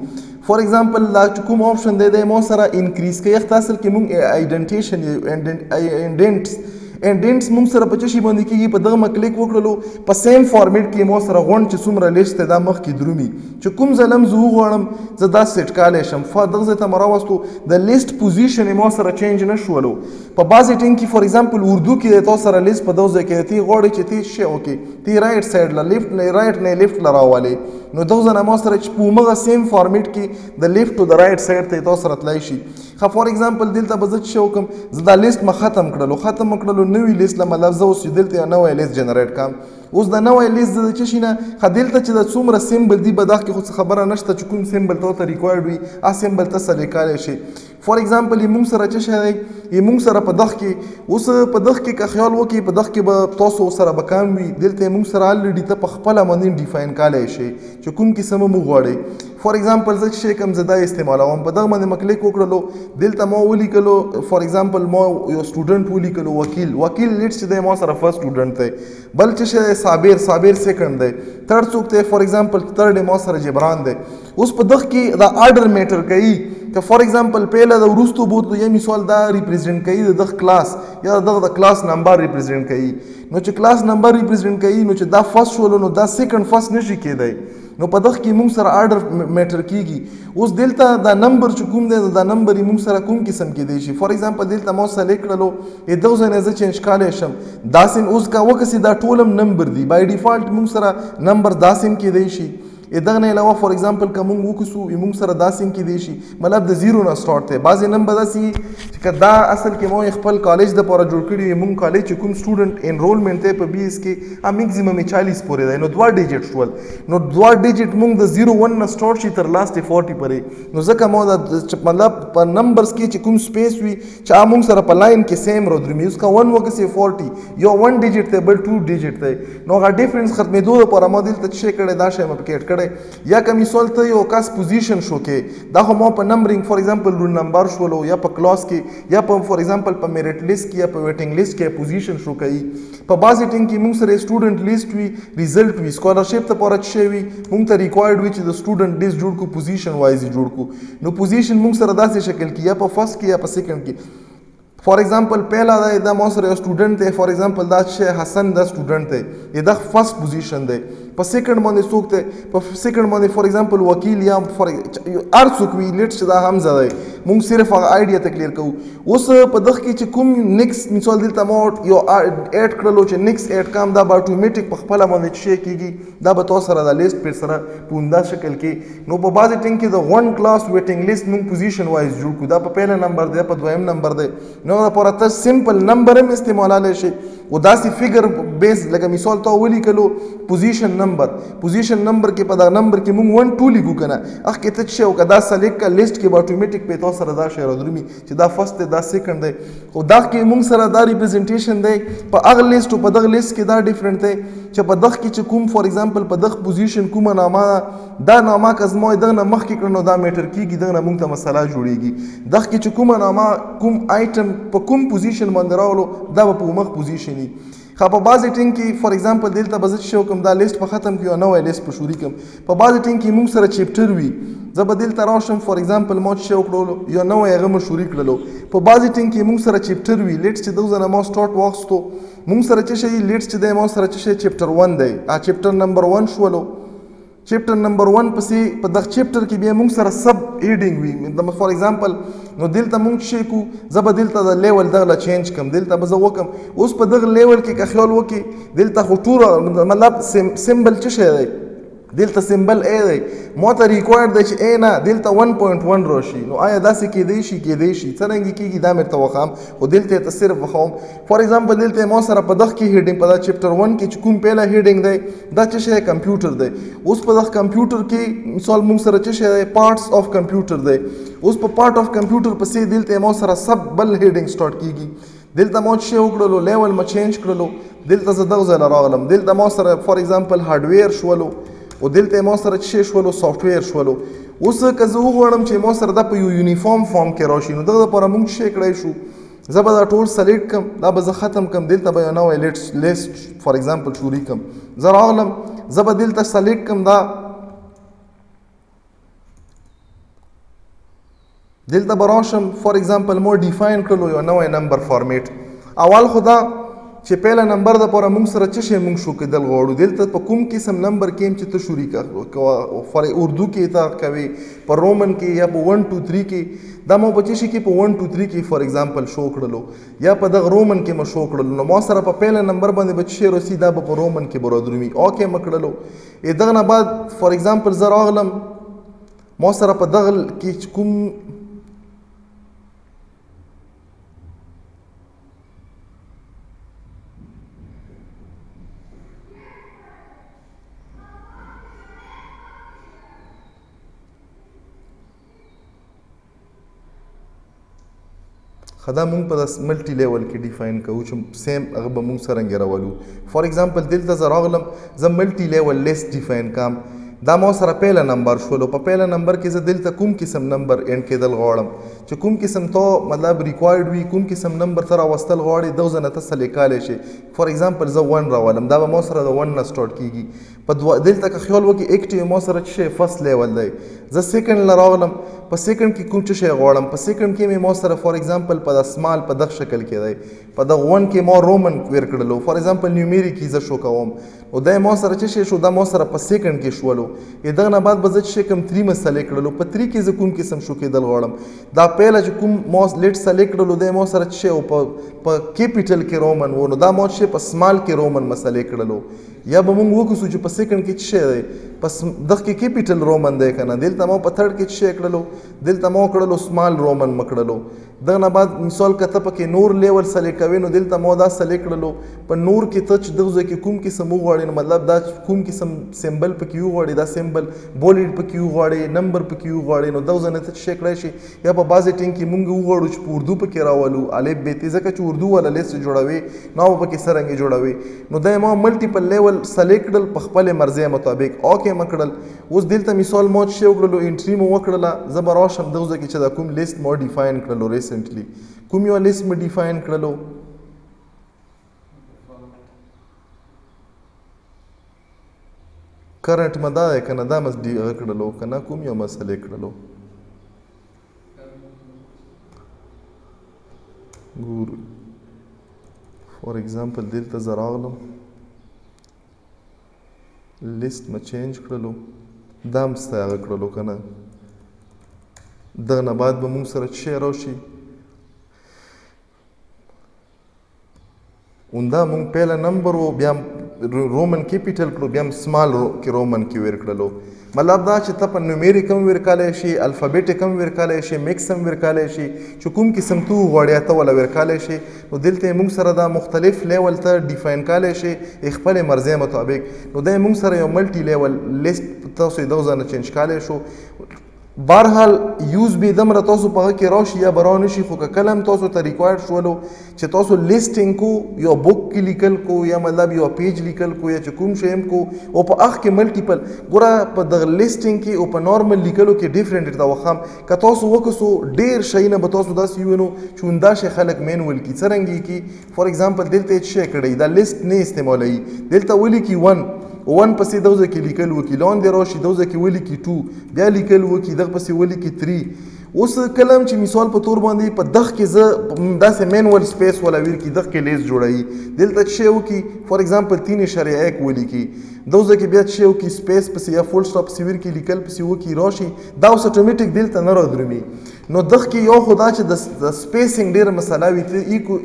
A: فار ایگزامپل دا چې کوم آپشن دی د مو سره انکریز کوي اخته اصل کې مونږ ایډنټیشن ایډنټس ایډنټس مونږ سره په چشي باندې کیږي په دغه کلیک وکړلو په سیم فارمیټ کې مو سره غون چې څومره لیست دا مخ کې درومي چې کوم ظلم زو غوړم زه دا سیټ کالې شم فا دغه ته مراوستو د لیست پوزیشن مو سره چینج نشولو په بازي ټینګ کې فار ایگزامپل اردو کې د تو سره لیس په دوزه کې تی غوړي چې تی شی اوکی تی رائټ سایډ لا لیفټ نه رائټ نه لیفټ لرا والے نو دوزه نه مو سره چې په مغه سیم فارمیټ کې د لیفټ او د رائټ سایډ ته تو سره تلای شي خو فار ایگزامپل دلته به زه شو کوم زه دا لیست ما ختم کړلو ختم کړلو نوې لیست لمه لفظ اوس دلته نوې لیست جنریټ کم اوس دا نوې لیست د چې شینه خدلته چې د څومره سیمبل دی به دا خو خبره نشته چې کوم سیمبل ته ته ریکوایرډ وي ا سیمبل ته سلیکاله شي فور ایګزامپل یې مونږ سره څه شی دی یې مونږ سره په دغ کې اوس په دغ کې که خیال وکړي په دغ کې به تاسو سره به کام وي دلته یې مونږ سره الریډي ته په خپله باندې ډیفاین کالی شي چې کوم قسم مو غواړي فور ایګزامپل زه چې کوم زه دا استعمالوم په دغه باندې مکلیک وکړلو دلته ما ولیکلو فور ایګزامپل ما یو سټوډنټ ولیکلو وکیل وکیل لیټ چې دی ما سره فرست سټوډنټ دی بل چې شی صابر صابر سیکنډ دی ترډ څوک دی فور ایګزامپل ترډ ما سره جبران دی اوس په دغه کې دا آرډر میټر کوي که فار ایگزامپل پهله د وروستو بوتلو یې مثال دا ریپرزینټ کوي د دغه کلاس یا دغه د کلاس نمبر ریپرزینټ کوي نو چې کلاس نمبر ریپرزینټ کوي نو چې دا فرست شول نو دا سیکنډ فرست نشي کېدای نو په دغه کې موږ سره آرډر میټر کیږي اوس دلته دا نمبر چې کوم دی دا نمبر یې موږ سره کوم قسم کې دی شي فار ایگزامپل دلته مو سلیکټ کړلو یې دغه ځای نه زه چینج کولی شم داسې اوس کا وکسي دا ټول هم نمبر دی بای ډیفالټ موږ سره نمبر داسې هم کېدای شي ای دغه نه علاوه فور ایگزامپل که مونږ وکسو ای مونږ سره داسې هم کېدی شي مطلب د زیرو نه سټارټ دی بعضې نن به داسې چې که دا اصل کې مونږ خپل کالج دپاره جوړ کړي وي مونږ کالج چې کوم سټوډنټ انرولمنټ دی په بي ایس کې هم میکزیمم یې چالیس پورې دی نو دوه ډیجټ شول نو دوه ډیجټ مونږ د زیرو ون نه سټارټ شي تر لاسټې فورټي پورې نو ځکه مو دا مطلب په نمبرز کې چې کوم سپیس وي چا مونږ سره په لاین کې سیم رودرمي اس کا 1 وګه سي 40 یو 1 ډیجټ ته بل 2 ډیجټ ته نو غا ډیفرنس ختمې دوه پر ما دل ته شي کړي دا شی مې پکې کړي یا کمی سول ته یو کاس پوزیشن شو کې دا هم په نمبرینګ فار ایگزامپل رول نمبر شولو یا په کلاس کې یا په فار ایگزامپل په میریټ لیست کې یا په ویټینګ لیست کې پوزیشن شو کوي په بعضی ټیم کی مونږ سره سټوډنټ لیست وی ریزلټ وی سکالرشپ ته پاره چی وی مونږ ته ریکوایرډ وی چی د سټوډنټ لیست جوړ کو پوزیشن وایز جوړ کو نو پوزیشن مونږ سره داسې شکل کی یا په فرست کی یا په سیکنډ کی فار ایگزامپل پہلا دا دا مو سره سټوډنټ دی فار ایگزامپل دا چې حسن دا سټوډنټ دی دا فرست پوزیشن دی په سیکنډ باندې څوک ته په سیکنډ باندې فار ایگزامپل وکیل یا فار ار څوک وی لیټ چې دا هم زده دی مونږ صرف هغه آیډیا ته کلیر کوو اوس په دغه کې چې کوم نیکس مثال دلته مو یو اډ کړلو چې نیکس اډ کام دا به اتوماتیک په خپل باندې شي کیږي دا به تاسو سره د لیست پر سره پوندا شکل کې نو په بازي ټینګ کې د غون کلاس ویټینګ لیست مونږ پوزیشن وایز جوړ کو دا په پهل نمبر دی په دویم نمبر دی نو لپاره ته سیمپل نمبر هم استعمالولی شي او داسې فیګر بیس لکه مثال ته ولیکلو پوزیشن نمبر پوزیشن نمبر کې په دا نمبر کې مونږ ون ټو لیکو کنه اخ کې ته چې او کدا سلیکټ کا لیست کې به اتوماتیک په تو سره دا شعر درومي چې دا فرست دا سیکنډ دی او دا کې مونږ سره دا ریپرزینټیشن دی په اغه لیست او په دغه لیست کې دا ډیفرنٹ دی چې په دغه کې چې کوم فور ایگزامپل په دغه پوزیشن کومه نامه دا نامه که زموږ دغه نه مخکې کړو نو دا میټر کیږي دغه نه موږ ته مسله جوړیږي دغه کې چې کومه نامه کوم آیټم په کوم پوزیشن باندې راولو دا به په مخ پوزیشن وي خو په بعضې ټینګ کې فار ایگزامپل دلته به زه شو کوم دا لیست په ختم کې یو نوی لیست په شوري کوم په بعضې ټینګ کې موږ سره چیپټر وي زه به دلته راشم فار ایگزامپل ما چې وکړو یو نوی هغه مو شوري کړلو په بعضې ټینګ کې موږ سره چیپټر وي لیټس چې دوزه نه ما سټارټ واخستو موږ سره چې شي لیټس چې دی ما سره چې شي چیپټر 1 دی ا چیپټر نمبر 1 شولو چیپټر نمبر 1 پسې په دغه چیپټر کې بیا موږ سره سب ایډینګ وي د فار ایگزامپل نو دلته موږ شي کو زب دلته د لیول دغه چینج کم دلته به زه وکم اوس په دغه لیول کې که خیال وکي دلته خو ټول مطلب سیمبل څه شي دی دلته سیمبل ا دی مو ته ریکوایرډ دی چې ا نه دلته 1.1 راشي نو آیا داسې کې دی شي کې دی شي څنګه کېږي دا مرته وخم خو دلته ته صرف وخم فار ایگزامپل دلته مو سره په دغه کې هیډینګ په دا چپټر 1 کې چې کوم پیله هیډینګ دی دا چې شی کمپیوټر دی اوس په دغه کمپیوټر کې مثال موږ سره چې شی دی پارټس اف کمپیوټر دی اوس په پارټ اف کمپیوټر پسې دلته مو سره سب بل هیډینګ سٹارټ کیږي دلته مو چې وکړلو لیول مو چینج کړلو دلته زه دغه ځای راغلم دلته مو سره فار ایگزامپل هارډویر شولو او دلته مو سره چې شولو سافټویر شولو اوس که زه وغواړم چې مو سره د په یو یونیفارم فارم کې راشي نو دغه لپاره موږ شي کړای شو زه به دا ټول سلیکټ کم دا به زه ختم کم دلته به یو نوی لیست لیست فار ایگزامپل شروع کم زه راغلم زه به دلته سلیکټ کم دا دلته به راشم فار ایگزامپل مو ډیفاین کړلو یو نوی نمبر فارمیټ اول خو دا چې پهله نمبر د پوره موږ سره څه شی موږ شو کېدل غواړو دلته په کوم قسم نمبر کې چې ته شروع کوې فار اردو کې تا کوې په رومن کې یا په 1 2 3 کې دا مو په چی کې په 1 2 3 کې فور ایگزامپل شو کړلو یا په دغه رومن کې مو شو کړلو نو مو سره په پهله نمبر باندې به چی رسی دا په رومن کې برادرومي او کې مکړلو ا دغه نه بعد فور ایگزامپل زه راغلم مو سره په دغه کې کوم خدا مونږ په داس ملټي لیول کې ډیفاین کوو چې سیم هغه به مونږ سره څنګه راولو فار ایگزامپل دلته زه راغلم زه ملټي لیول لیست ډیفاین کوم دا مو سره پهله نمبر شول په پهله نمبر کې زه دلته کوم قسم نمبر ان کېدل غواړم چې کوم قسم ته مطلب ریکوایرډ وي کوم قسم نمبر تر واستل غواړي دوه ځنه ته سلیکاله شي فار ایگزامپل زه 1 راولم دا به مو سره د 1 نه سٹارټ کیږي په دوه دلته که خیال وکړي ایک ټي مو سره چې فرست لیول دی زه سیکنډ ل راغلم په سیکنډ کې کوم چې غواړم په سیکنډ کې مې مو سره فار ایگزامپل په د سمال په دغه شکل کې دی په د غون کې مو رومن کویر کړلو فار ایگزامپل نیومری کې زه شو کوم او دا مو سره چې شو دا مو سره په سیکنډ کې شولو دغه نه بعد به زه چې کوم 3 مسلې کړلو په 3 کې زه کوم قسم شو کېدل غواړم دا پهله چې کوم مو لیټ سلیکټ کړلو د مو سره چې او په په کیپټل کې رومن وونو دا مو چې په سمال کې رومن مسلې کړلو یا به موږ وکړو چې په سیکنډ کې څه شی دی پس دغه کې کیپیټل رومن دی کنه دلته مو په تھرډ کې څه شی کړلو دلته مو کړلو سمال رومن مکړلو دغه نه بعد مثال کته پکې نور لیول سلیکټ کوي نو دلته مو دا سلیکټ کړلو په نور کې ته چې دغه کې کوم کې سمو غواړي نو مطلب دا کوم کې سم سیمبل پکې یو غواړي دا سیمبل بولیډ پکې یو غواړي نمبر پکې یو غواړي نو دغه نه ته څه کړی شي بیا په بعضې ټینګ کې مونږ وغواړو چې په اردو په کې راولو الف بې تې ځکه چې اردو والا لیست جوړوي نو په کې سرنګې جوړوي نو دا ما ملټیپل لیول سلیکټ کړل په خپل مرزه مطابق او کې مکړل اوس دلته مثال مو چې وکړلو انټری مو وکړله زه به راشم دغه ځکه چې دا کوم لیست مو ډیفاین کړلو ریسنټلی کوم یو لیست مو ډیفاین کړلو کرنټ مه دا کنه دا مس دی هغه کړلو کنه کوم یو مسلې کړلو ګور فور ایگزامپل دلته زه راغلم لیست مې چینج کړلو دا هم ستا هغه کړلو که نه دغه نه بعد به موږ سره څه شی راشي اوندا مونږ پیله نمبر وو بیا رومن کیپیټل کړو بیا سمال رو کې رومن کې ویر کړلو مطلب دا چې ته په نومېري کم ویر کولای شي الفابیټ کم ویر کولای شي میکس هم ویر کولای شي چې کوم قسم تو غوړیا ته ولا ویر کولای شي نو دلته موږ سره دا مختلف لیول ته ډیفاین کولای شي خپل مرزه مطابق نو دا موږ سره یو ملټي لیول لیست تاسو د ځان چینج کولای شو بهرحال یوز به دمره تاسو په هغه کې راشي یا به را نه شي خو که کله هم تاسو ته ریکوایرډ شولو چې تاسو لیسټینګ کو یو بوک کې لیکل کو یا مطلب یو پیج لیکل کو یا چې کوم شی هم کو او په هغه کې ملټیپل ګوره په دغه لیسټینګ کې او په نارمل لیکلو کې ډیفرنټ درته وخم که تاسو وکسو ډیر شی نه به تاسو داسې وینو چې همدا شی خلک مینول کي څرنګه یې کي فور ایگزامپل دلته هیڅ شی کړی دا لیست نه استعمالوي دلته ولیکي 1 1 پسې دغه ځای کې لیکل وکړي لاندې راشي دغه ځای کې ولیکي 2 بیا لیکل وکړي دغه پسې ولیکي 3 اوس کلم چې مثال په تور باندې په دغه کې زه داسې مینوال سپیس ولا ویر کې دغه کې لیست جوړوي دلته څه شی وکړي فور ایگزامپل 3 اشاریه 1 ولیکي دغه ځای کې بیا څه شی وکړي سپیس پسې یا فول سټاپ پسې ویر کې لیکل پسې وکړي راشي دا اوس اتوماتیک دلته نه را درومي نو دغ کې یو خدا چې د سپیسینګ ډیره مسله وي ته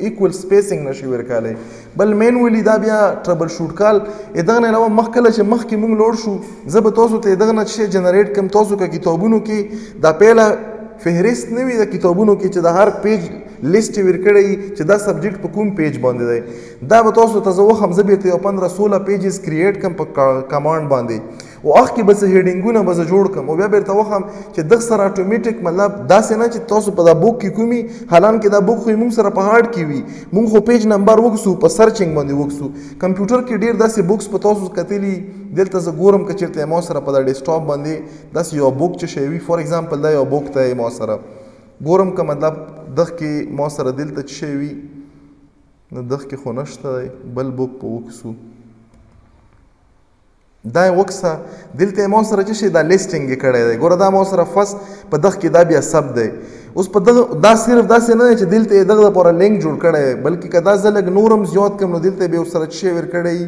A: ایکوال سپیسینګ نشي ورکاله بل مین ولی دا بیا ټربل شوټ کال ادغه نه نو مخ کله چې مخ کې مونږ لوړ شو زه به تاسو ته ادغه نه شي جنریټ کم تاسو کا کتابونو کې دا پیله فهرست نه وي د کتابونو کې چې د هر پیج لیست ورکړی چې دا سبجیکټ په کوم پیج باندې دی دا به تاسو ته زه وخم زه بیرته یو 15 16 پیجز کریټ کم په کمانډ باندې او اخ کې به څه هیډینګونه به زه جوړ کم او بیا بیرته وخم چې دغ سره اتوماتیک مطلب داسې نه چې تاسو په دا بوک کې کومي حالان کې دا بوک خو موږ سره په هارد کې وي موږ خو پیج نمبر وکسو په سرچینګ باندې وکسو کمپیوټر کې ډیر داسې بوکس په تاسو کتلی دلته زه ګورم که چیرته ما سره په دا ډیسکټاپ باندې داسې یو بوک چې شوی فور ایگزامپل دا یو بوک ته ما سره ګورم که مطلب دغ کې ما سره دلته چې شوی نو دغ کې خو نشته بل بوک په وکسو دا وکسه دلته مو سره چې شي دا لیسټینګ یې کړی دی ګوره دا مو سره فس په دغه کې دا بیا سب دی اوس په دغه دا صرف داسې نه دی چې دلته دغه لپاره لینک جوړ کړی دی بلکې که دا زه لږ نورم زیات کړم نو دلته به ورسره چې شی ورکړی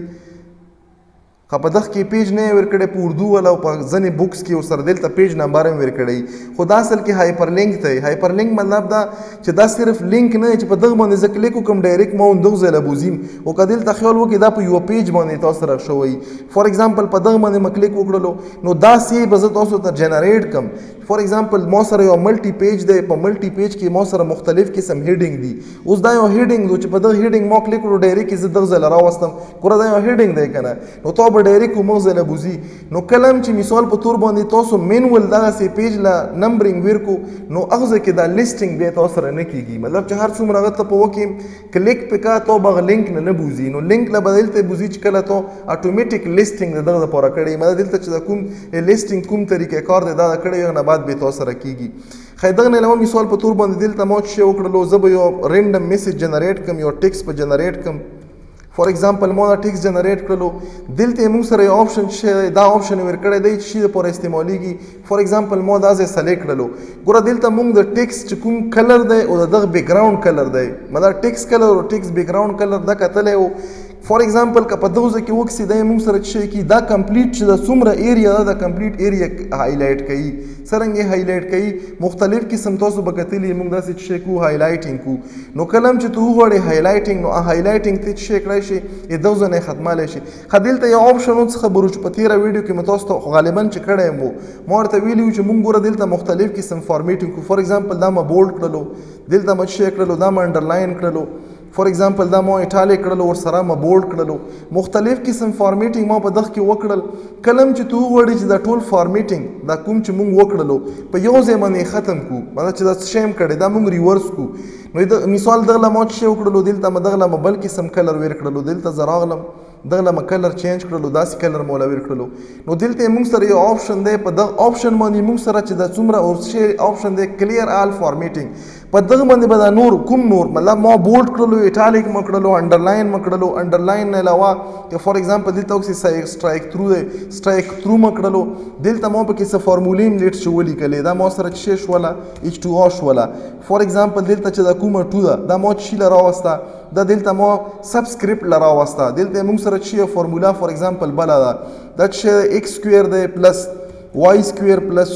A: که په دغه کې پیج نه ورکړی په اردو ولا او په ځنې بوکس کې ورسره دلته پیج نمبر هم ورکړی خو دا اصل کې هایپر لینک دی هایپر لینک مطلب دا چې دا صرف لینک نه چې په دغه باندې زه کلیک وکم ډایرکټ ما هم دغه ځای له بوزیم او که دلته خیال وکړي دا په یو پیج باندې تاسو سره شوی فار ایگزامپل په دغه باندې ما کلیک وکړلو نو دا سی به زه تاسو ته جنریټ کم فار ایگزامپل ما سره یو ملټي پیج دی په ملټي پیج کې ما سره مختلف قسم هیډینګ دي اوس دا یو هیډینګ دی چې په دغه هیډینګ ما کلیک وکړو ډایرکټ زه دغه ځای له راوستم ګوره دا یو هیډینګ دی کنه نو ته به ډایرکټ کوم ځای له بوزي نو کله هم چې مثال په تور باندې تاسو مینول دغه سی پیج لا نمبرینګ ورکو نو اغزه کې دا لیسټینګ به تاسو سره نه کیږي مطلب چې هر څومره غته په وکی کلیک پکا ته بغ لینک نه نه بوزي نو لینک لا بدلته بوزي چې کله ته اتوماتیک لیسټینګ دغه لپاره کړی مله دلته چې کوم لیسټینګ کوم طریقې کار دی دا کړی نه بعد به تاسو سره کیږي خیدغه نه لمه مثال په تور باندې دلته مو چې وکړلو زه به یو رینډم میسج جنریټ کوم یو ټیکس په جنریټ کوم فار ایگزامپل مو دا ټیکس جنریټ کړلو دلته یې موږ سره یو آپشن چې دا آپشن یې ورکړی دی چې لپاره استعمالیږي فار ایگزامپل مو دا ځای سلیکټ کړلو ګوره دلته موږ د ټیکس چې کوم کلر دی او د دغه بیکګراوند کلر دی مدا ټیکس کلر او ټیکس بیکګراوند کلر دا کتلی و فار ایگزامپل که په دغه ځای کې وکسي دا موږ سره چې کی دا کمپلیټ چې دا څومره ایریا ده دا کمپلیټ ایریا هایلایټ کوي څرنګه هایلایټ کوي مختلف قسم تاسو به کتلی موږ داسې چې کو هایلایټینګ کو نو کلم چې ته وغواړې هایلایټینګ نو هایلایټینګ ته چې کړای شي د دوه ځنه ختمالی شي خدل ته یو آپشن څه خبرو چې په تیره ویډیو کې متاسو ته غالبا چې کړای مو مور ته ویلو چې موږ ګوره دلته مختلف قسم فارمیټینګ کو فار ایگزامپل دا ما بولډ کړلو دلته ما چې کړلو دا ما انډرلاین کړلو فور ایگزامپل دا مو ایټالیک کړل او سره مو بولډ کړل مختلف قسم فارمیټینګ مو په دغه کې وکړل کلم چې تو غوړي چې دا ټول فارمیټینګ دا کوم چې مونږ وکړل په یو ځای باندې ختم کو مطلب چې دا شیم کړي دا مونږ ریورس کو نو دا مثال دغه مو چې وکړل دلته مدغه مو بل قسم کلر ور کړل دلته زراغلم دغه لمه کلر چینج کړلو داسې کلر مولا ویر کړلو نو دلته موږ سره یو آپشن دی په دغه آپشن باندې موږ سره چې دا څومره اور شی آپشن دی کلیر آل فارمیټینګ په دغه باندې به دا نور کوم نور مطلب ما بولډ کړلو ایټالیک م کړلو انډرلاین م کړلو انډرلاین نه علاوه که فار ایگزامپل دلته وکړي سایک سټرایک ترو دی سټرایک ترو م کړلو دلته ما پکې څه فارمولې م لیټ چې ولیکلې دا ما سره چې شوله ایچ ټو او شوله فار ایگزامپل دلته چې دا کومه ټو ده دا ما چې شي له راوسته دا دلته مو سبسکرپټ لراوسته دلته موږ سره چې فارمولا فار ایگزامپل بل ده دا چې ایکس سکوير دی پلس وای سکوير پلس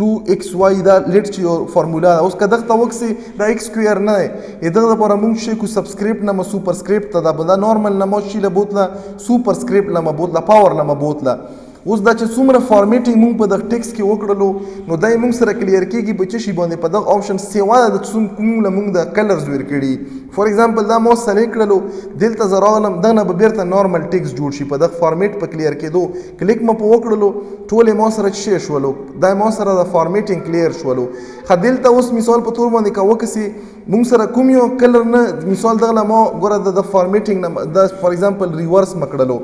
A: 2xy دا لیټ چې یو فارمولا ده اوس که دغه وکسي دا x سکوير نه دی دغه لپاره موږ شي کو سبسکرپټ نه سوپر سکرپټ ته دا بل نارمل نه مو شي له بوتله سوپر سکرپټ لمه بوتله پاور لمه بوتله اوس دا چې څومره فارمیټینګ مونږ په دغه ټیکس کې وکړلو نو دا یې مونږ سره کلیر کېږي په څه شي باندې په دغه آپشن سیوا د څوم کوم له مونږ د کلرز ویر کړي فار ایگزامپل دا مو سلیکټ کړلو دلته زه راغلم دغه نه به بیرته نارمل ټیکس جوړ شي په دغه فارمیټ په کلیر کېدو کلیک مو په وکړلو ټولې مو سره شي شولو دا مو سره د فارمیټینګ کلیر شولو خو دلته اوس مثال په تور باندې کا وکسي مونږ سره کوم یو کلر نه مثال دغه مو ګوره د فارمیټینګ نه د فار ایگزامپل ریورس مکړلو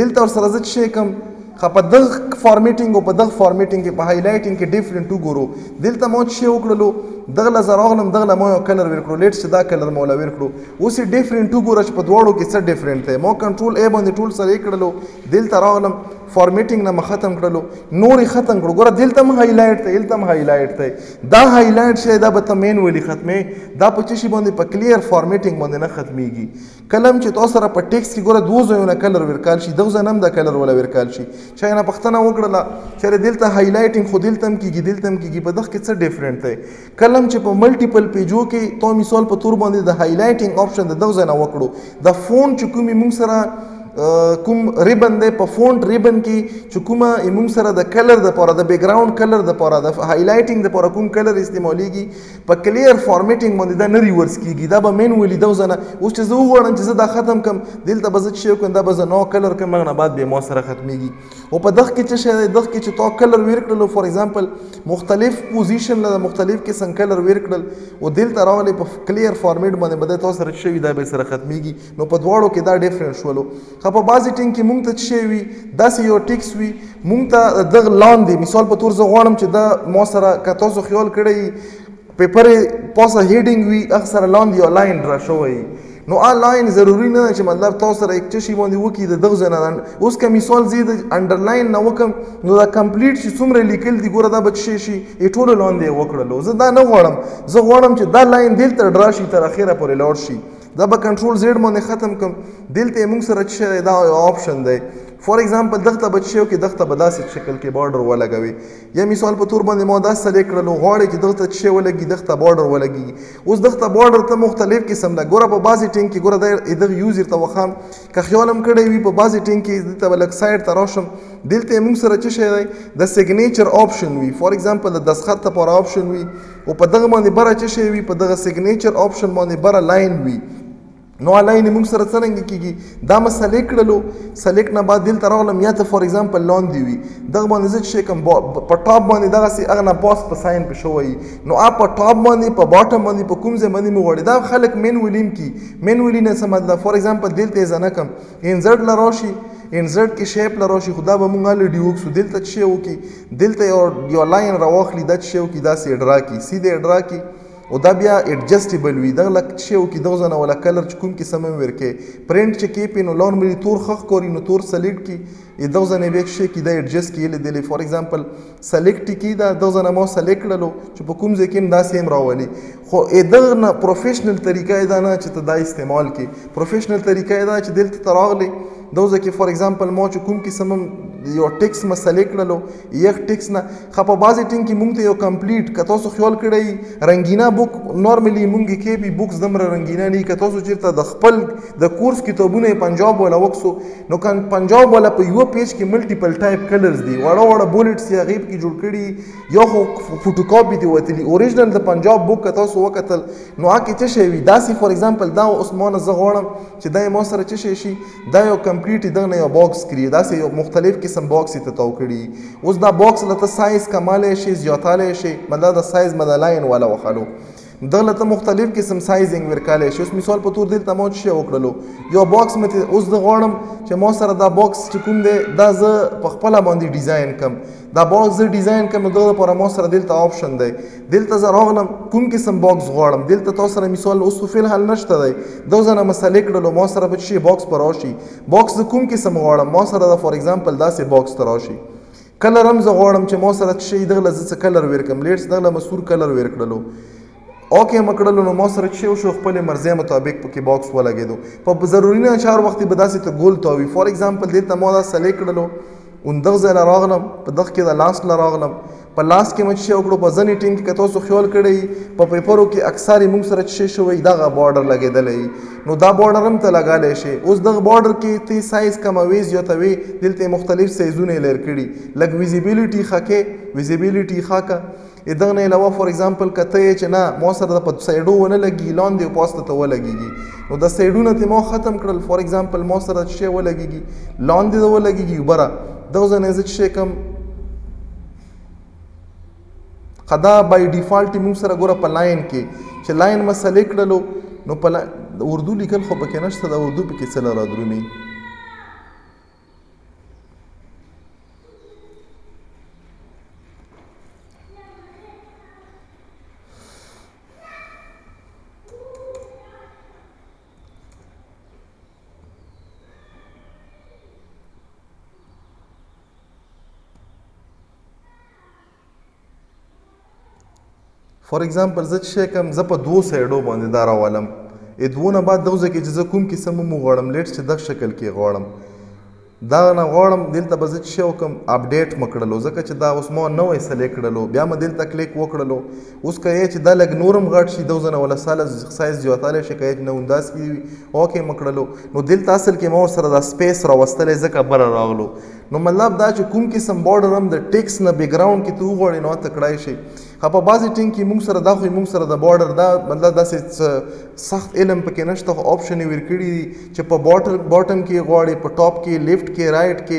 A: دلته ور سره زه څه شی کوم خو په دغه فارمیټینګ او په دغه فارمیټینګ کې په هایلایټینګ کې ډیفرنټ وګورو دلته مو څه شی وکړلو دغه له زر اغلم دغه له مو یو کلر ور کړو لیټس چې دا کلر مو له ور کړو اوس یې ډیفرنټ وګوره چې په دواړو کې څه ډیفرنټ دی مو کنټرول ای باندې ټول سره یې کړلو دلته راغلم فارمیټینګ نه ختم کړلو نورې ختم کړو ګوره دلته هم هایلایټ دی دلته هم هایلایټ دی دا هایلایټ شی دا به ته مینولی ختمې دا په څه شي باندې په کلیر فارمیټینګ باندې نه ختمیږي کله هم چې تاسو سره په ټیکس کې ګوره دوه ځایونه کلر ورکال شي دغه ځای هم د کلر ولا ورکال شي چې نه پښتنه وکړله چې دلته هایلایټینګ خو دلته هم کیږي دلته هم کیږي په دغه کې څه ډیفرنٹ دی کله هم چې په ملټیپل پیجو کې تو مثال په تور باندې د هایلایټینګ آپشن د دغه ځای نه وکړو د فون چې کومې موږ سره کوم ریبن دی په فونټ ریبن کې چې کومه موږ سره د کلر د پاره د بیکګراوند کلر د پاره د هایلایټینګ د پاره کوم کلر استعمالیږي په کلیر فارمیټینګ باندې دا نه ریورس کیږي دا به مینولی دا وزنه اوس چې زه وغواړم چې زه دا ختم کم دلته به زه چې کوم دا به زه نو کلر کم نه بعد به مو سره ختميږي او په دغه کې چې شه دغه کې چې تو کلر ویر کړل فور ایگزامپل مختلف پوزیشن له مختلف کې څنګه کلر ویر کړل او دلته راولې په کلیر فارمیټ باندې بده تاسو سره شوی دا به سره ختميږي نو په دواړو کې دا ډیفرنس شولو که په بعضی ټینګ کې مونږ ته څه شی وي داسې یو ټیکس وي مونږ ته د دغه لاندې مثال په تور زه غواړم چې دا ما سره که تاسو خیال کړی پیپر پاسه هیډینګ وي هغه سره لاندې یو لاین ډرا شوی نو آ لاین ضروری نه چې مطلب تاسو سره یک چشي باندې وکی د دغه ځنه اوس که مثال زید انډرلاین نه وکم نو دا کمپلیټ چې څومره لیکل دی ګوره دا بچ شي شي ټول لاندې وکړلو زه دا نه غواړم زه غواړم چې دا لاین دلته ډرا شي تر اخره پورې لوړ شي دا به کنټرول زیډ باندې ختم کم دلته موږ سره چې دا یو آپشن دی فار ایگزامپل دغه به چې کې دغه به داسې شکل کې بارډر ولګوي یا مثال په تور باندې ما دا سلیکټ کړل غواړي چې دغه چې ولګي دغه بارډر ولګي اوس دغه بارډر ته مختلف قسم لا ګوره په بازي ټینګ کې ګوره دا دغه یوزر ته وخام که خیالم کړی وي په بازي ټینګ کې ته ولک سایډ ته راشم دلته موږ سره چې شي د سیګنیچر آپشن وي فار ایگزامپل د دسخط لپاره آپشن وي او په دغه باندې بره چې شی وي په دغه سیګنیچر آپشن باندې بره لاین وي نو لاین موږ سره څنګه کیږي دا مې سلیکټ کړلو سلیکټ نه بعد دلته راغلم یا ته فار ایگزامپل لاندې وي دغه باندې زه چې کوم په ټاپ باندې دغه سي اغه نه باس په ساين په شوی نو اپ په ټاپ باندې په باټم باندې په کوم ځای باندې مې وړي دا خلک مین ولیم کی مین ولی نه سم مطلب فار ایگزامپل دلته زنه کم انزرټ لراشي انزرټ کې شیپ لرو شي خدا به مونږه له ډیوکس دلته شی وکي دلته یو یو لاین راوخلی دا چې یو کې داسې اډرا کی سیده اډرا کی او دا بیا اډجسټیبل وي دا لک چې یو کې دغه ځنه ولا کلر چې کوم کې سم ورکه پرینټ چې کې پینو لون مری تور خخ کوری نو تور سلیکټ کی دغه ځنه به شي کې دا اډجسټ کی لیدل فور ایگزامپل سلیکټ کی دا دغه ځنه مو سلیکټ للو چې په کوم ځای کې دا سیم راولي خو ادغه نه پروفیشنل طریقه ادا نه چې ته دا استعمال کی پروفیشنل طریقه ادا چې دلته تراغلی دا ځکه فار ایگزامپل ما چې کوم قسم یو ټیکس ما سلیکټ کړلو یو ټیکس نه خپه بازي ټینګ کې مونږ ته یو کمپلیټ کته سو خیال کړی رنگینا بوک نارملی مونږ کې به بوکس دمر رنگینا نه کته سو چیرته د خپل د کورس کتابونه پنجاب ولا وکسو نو کان پنجاب ولا په یو پیج کې ملټیپل ټایپ کلرز دی وړه وړه بولټس یا غیب کې جوړ کړي یو خو فوټو کاپی دی وتلی اوریجنل د پنجاب بوک کته سو وکتل نو اکی څه شی وی داسې فور ایگزامپل دا اوس مون زه غواړم چې دا مو سره څه شی شي دا یو کمپلیټ دی نه یو باکس کری داسې یو مختلف قسم باکس ته تاو کړی اوس دا باکس لته سایز کماله شي زیاتاله شي مله دا سایز مله لاین والا وخالو دغله ته مختلف قسم سایزینګ ورکاله شي اوس مثال په تور دل ته موج شي وکړلو یو باکس مت اوس د غوړم چې مو سره دا باکس چې کوم دی دا زه په خپل باندې ډیزاین کم دا باکس زه ډیزاین کم دا پر مو سره دل ته آپشن دی دل ته زه راغلم کوم قسم باکس غوړم دل ته تاسو سره مثال اوس فعل حل نشته دی دا زه نه مسله کړلو مو سره به شي باکس پر راشي باکس کوم قسم غوړم مو سره دا فور ایگزامپل دا سه باکس تر راشي کلر هم زه غواړم چې مو سره شي دغله زه څه کلر ویر کم لیټس دغله مسور کلر ویر کړلو او کې مکړلو نو مو سره شي شو خپل مرزه مطابق په کې باکس ولګیدو په ضروري نه چار وخت به داسې ته ګول تاوي فار ایگزامپل دې ته مو دا سلیک کړلو اون دغه ځای راغلم په دغه کې دا لاس لا راغلم په لاس کې مچ شي وکړو په ځنې ټیم کې تاسو خیال کړی په پیپرو کې اکثره موږ سره شي شوی دغه بارډر لګیدلې نو دا بارډر هم ته لګالی شي اوس دغه بارډر کې ته سایز کموي زیاتوي دلته مختلف سایزونه لر کړي لګ ویزیبیلیټي خکه ویزیبیلیټي خکه دغه نه علاوه فور ایگزامپل کته چې نه مو سره په سایډو ونه لګي لاندې او پاسته ته ولګيږي نو د سایډونه ته مو ختم کړل فور ایگزامپل مو سره شی ولګيږي لاندې ولګيږي بره دغه ځنه چې کوم خدا بای ډیفالت موږ سره ګوره په لاین کې چې لاین مسلې کړلو نو په اردو لیکل خو پکې نشته د اردو پکې څه لاره درومي فار ایگزامپل زه چې کوم زه په دوو سایډو باندې دا راولم ای دوه نه بعد دوزه کې چې زه کوم قسم مو غواړم لیټ چې د شکل کې غواړم دا نه غواړم دلته به زه چې وکم اپډیټ مکړلو ځکه چې دا اوس مو نوې سلیکټ کړلو بیا مې دلته کلیک وکړلو اوس که یې چې دا لګ نورم غټ شي د وزن ولا سال سایز زیاتاله شي کایت نه انداز کی اوکې مکړلو نو دلته اصل کې مو سره دا سپیس راوستلې ځکه بر راغلو نو مطلب دا چې کوم قسم بارډر هم د ټیکس نه بیکګراوند کې ته وغواړې نو هلته کړای شي خو په بعضې ټینګ کې موږ سره دا خو موږ سره د بارډر دا مطلب داسې سخت علم پکې نشته خو آپشن یې ورکړي دي چې په باټر باټم کې غواړې په ټاپ کې لیفټ کې رایټ کې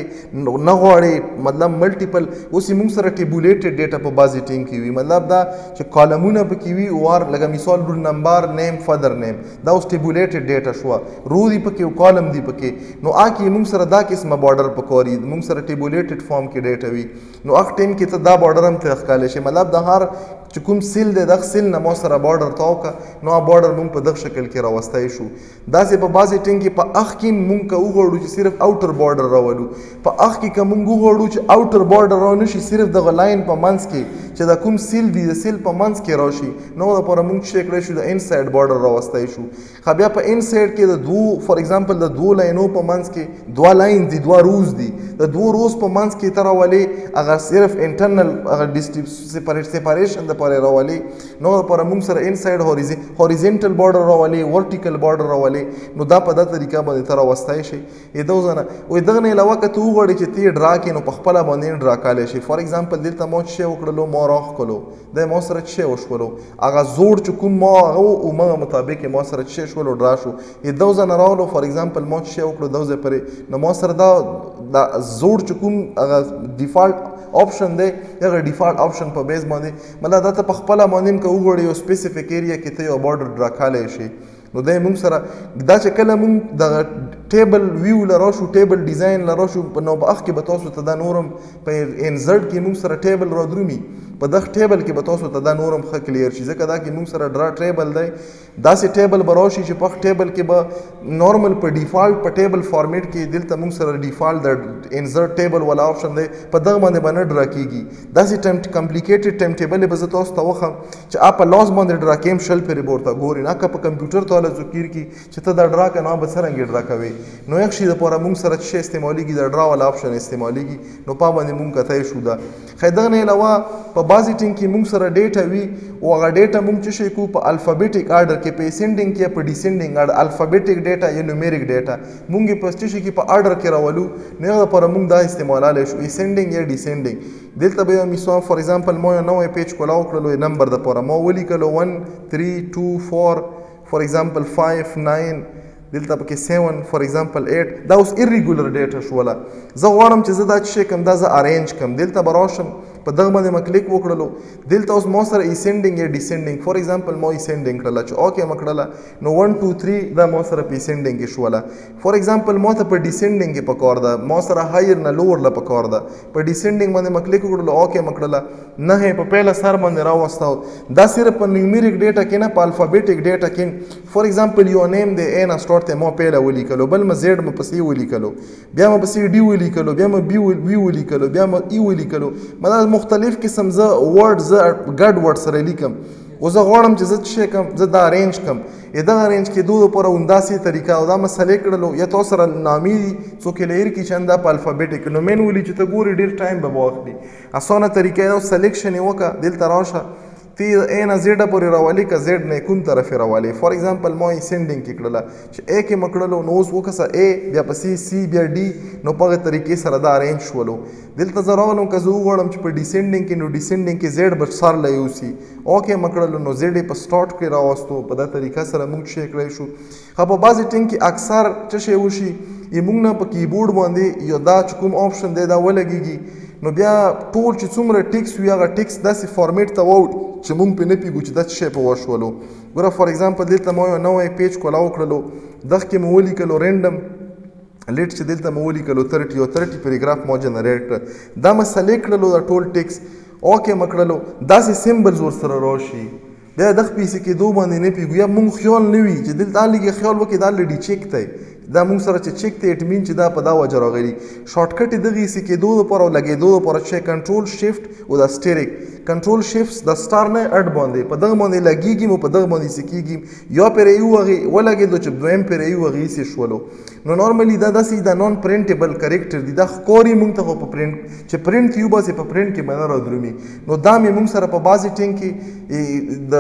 A: نه غواړې مطلب ملټیپل اوس یې موږ سره ټیبولیټډ ډیټا په بعضې ټینګ کې وي مطلب دا چې کالمونه پکې وي وار لکه مثال رول نمبر نیم فادر نیم دا اوس ټیبولیټډ ډیټا شو رو دی پکې او کالم دی پکې نو اکی موږ سره دا قسمه بارډر پکوري موږ سره ټیبولیټډ فارم کې ډیټا وي نو اخ ټیم کې ته دا بارډر هم ته ښکال شي مطلب د هر چې کوم سیل دی دغه سیل نه مو سره بارډر تاو کا نو هغه بارډر مونږ په دغه شکل کې راوستای شو داسې په بعضې ټینګ کې په اخ کې مونږ که وغواړو چې صرف اوټر بارډر راولو په اخ کې که مونږ وغواړو چې اوټر بارډر را نه شي صرف دغه لاین په منځ کې چې دا کوم سیل دی د سیل په منځ کې راشي نو د پوره مونږ چې کړی شو د ان سایډ بارډر راوستای شو خو بیا په ان سایډ کې د دوو فار ایگزامپل د دوو لاینو په منځ کې دوه لاین دي دوه روز دي د دوو روز په منځ کې تر ولې هغه صرف انټرنل هغه ډیسټیپ سپریټ سپریشن د پوره راولې نو د پوره مونږ سره ان سایډ هوریزنټل بارډر راولې ورټیکل بارډر راولې نو دا په دا طریقه باندې تر وستای شي اېدو زنه وې دغه نه علاوه کته وغوړي چې تی ډرا کې نو په خپل باندې ډرا کال شي فار ایگزامپل دلته مو چې وکړلو مو راخ کولو د مو سره چې وشولو هغه زوړ چې کوم مو هغه او مو مطابق مو سره چې شولو ډرا شو اېدو زنه راولو فار ایگزامپل مو چې وکړو دوزه پرې نو مو سره دا دا زوړ چې کوم هغه ډیفالت آپشن دی هغه ډیفالت آپشن په بیس باندې مله دا ته په خپل باندې کوم وګړي او سپیسیفیک ایریا کې ته یو بارډر ډرا کال شي نو دا موږ سره دا چې کله موږ د ټیبل ویو لرو شو ټیبل ډیزاین لرو شو په نو په اخ کې به تاسو ته دا نورم په انزرټ کې موږ سره ټیبل را درومي په دغه ټیبل کې به تاسو ته دا نورم ښه کلیر شي ځکه دا کې موږ سره ډرا ټیبل دی داسې ټیبل به راشي چې په ټیبل کې به نارمل په ډیفالت په ټیبل فارمیټ کې دلته موږ سره ډیفالت د انزرټ ټیبل ولا آپشن دی په دغه باندې باندې ډرا کیږي داسې ټایم کمپلیکیټډ ټایم ټیبل به زه تاسو ته وخم چې اپ په لاس باندې ډرا کیم شل پرې بورته ګوري نه که په کمپیوټر ته له ذکر کی چې ته دا ډرا کنه به څنګه ډرا کوي نو یو شی د پوره موږ سره چې استعمالیږي دا ډرا ولا اپشن استعمالیږي نو په باندې موږ کته شو دا خیدغه نه علاوه په بازي ټینګ کې موږ سره ډیټا وی او هغه ډیټا موږ چې شي کو په الفابیټیک آرډر کې په اسندینګ کې په ډیسندینګ آرډر الفابیټیک ډیټا یا نومریک ډیټا مونږ یې په څه شي کې په اډر کې راولو نو هغه لپاره مونږ دا استعمالولای شو اسندنګ یا ډیسندنګ دلته به یو مثال فار ایگزامپل ما یو نوې پیج کولاو کړلو یې نمبر د پاره ما ولیکلو 1 3 2 4 فار ایگزامپل 5 9 دلته پکې 7 فار ایگزامپل 8 دا اوس ایریګولر ډیټا شوله زه غواړم چې زه دا چې کوم دا زه ارینج کوم دلته به راشم په دغه باندې ما کلیک وکړلو دلته اوس ما سره ایسندینګ یا ډیسندینګ فار ایگزامپل ما ایسندینګ کړله چې اوکې ما کړله نو ون ټو تری دا مو سره په اسینډینګ کې شوله فار ایگزامپل مو ته په ډیسینډینګ کې پکار ده مو سره هایر نه لوور له پکار ده په ډیسینډینګ باندې مکلیک وکړل او کې مکړله نه په پهله سر باندې راوستاو دا صرف په نیومریک ډیټا کې نه په الفابیټیک ډیټا کې فار ایگزامپل یو نیم دی ا نه سٹارټ ته مو پهله ولیکلو بل مو زیډ مو پسې ولیکلو بیا مو پسې ډي ولیکلو بیا مو بي وی ولیکلو بیا مو ای ولیکلو مدا مختلف قسم ز ورډ ز ګډ ورډ سره لیکم او زه غواړم چې زه څه شی کوم زه دا ارینج کوم یا دغه ارینج کېدو لپاره همداسې طریقه او دا مسلې کړلو یا تاسو سره نامې دي څوک یې لهیر کړي چې همدا په الفابیټ کې نو مینولي چې ته ګورې ډېر ټایم به به واخلي اسانه طریقه یې سلیکشن یې وکړه دلته راشه تی ای نه زیډه پورې راولي که زیډ نه کوم طرف راولي فار ایگزامپل ما یې سینډینګ کې کړله چې ای کې مکړلو نو اوس وکسه ای بیا پسې سی بیا ډي نو په هغه طریقې سره دا ارینج شولو دلته زه راغلم که زه وغواړم چې په ډیسینډینګ کې نو ډیسینډینګ کې زیډ به سر له یو سي اوکې مه کړلو نو زیډ یې په سټارټ کې راوستو په دا طریقه سره موږ څه شی کړای شو ښه په بعضې ټینګ کې اکثر څه شی وشي یې موږ نه په کیبورډ باندې یو دا چې کوم آپشن دی دا ولګېږي نو بیا ټول چې څومره ټیکس وي هغه ټیکس داسې فارمیټ ته ووړي چې موږ پې نه پوهېږو چې دا څه شی په وشولو ګوره فار اګزامپل دلته ما یو نوی پیج کولاو کړلو دغکې مو ولیکلو رینډم لیټ چې دلته مو ولیکلو 30 او 30 پیراګراف مو جنریټ کړ دا مسلې کړلو دا ټول ټیکس اوکې مکړلو داسې سیمبلز ور سره راشي بیا د خپېسې کې دوه باندې نه پیګو یا مونږ خیال نه وي چې دلته لګي خیال وکړي دا لډي چیک دی دا مونږ سره چې چیک ته اټمین چې دا په دا وجه راغلی شارټ کټ دغه سې کې دوه لپاره لګي دوه لپاره چې کنټرول شیفټ او دا سټیریک کنټرول شیفټس د سٹار نه اډ باندې په دغه باندې لګیږي مو په دغه باندې سکیږي یا پر یو وغي ولګي د چې دویم پر یو وغي سي شولو نو نورمالي دا داسې دا نون پرینټیبل کریکټر دي دا ښکوري موږ ته خو په پرینټ چې پرینټ کیو باسي په پرینټ کې باندې رادرومي نو دا مې موږ سره په بازي ټینګ کې د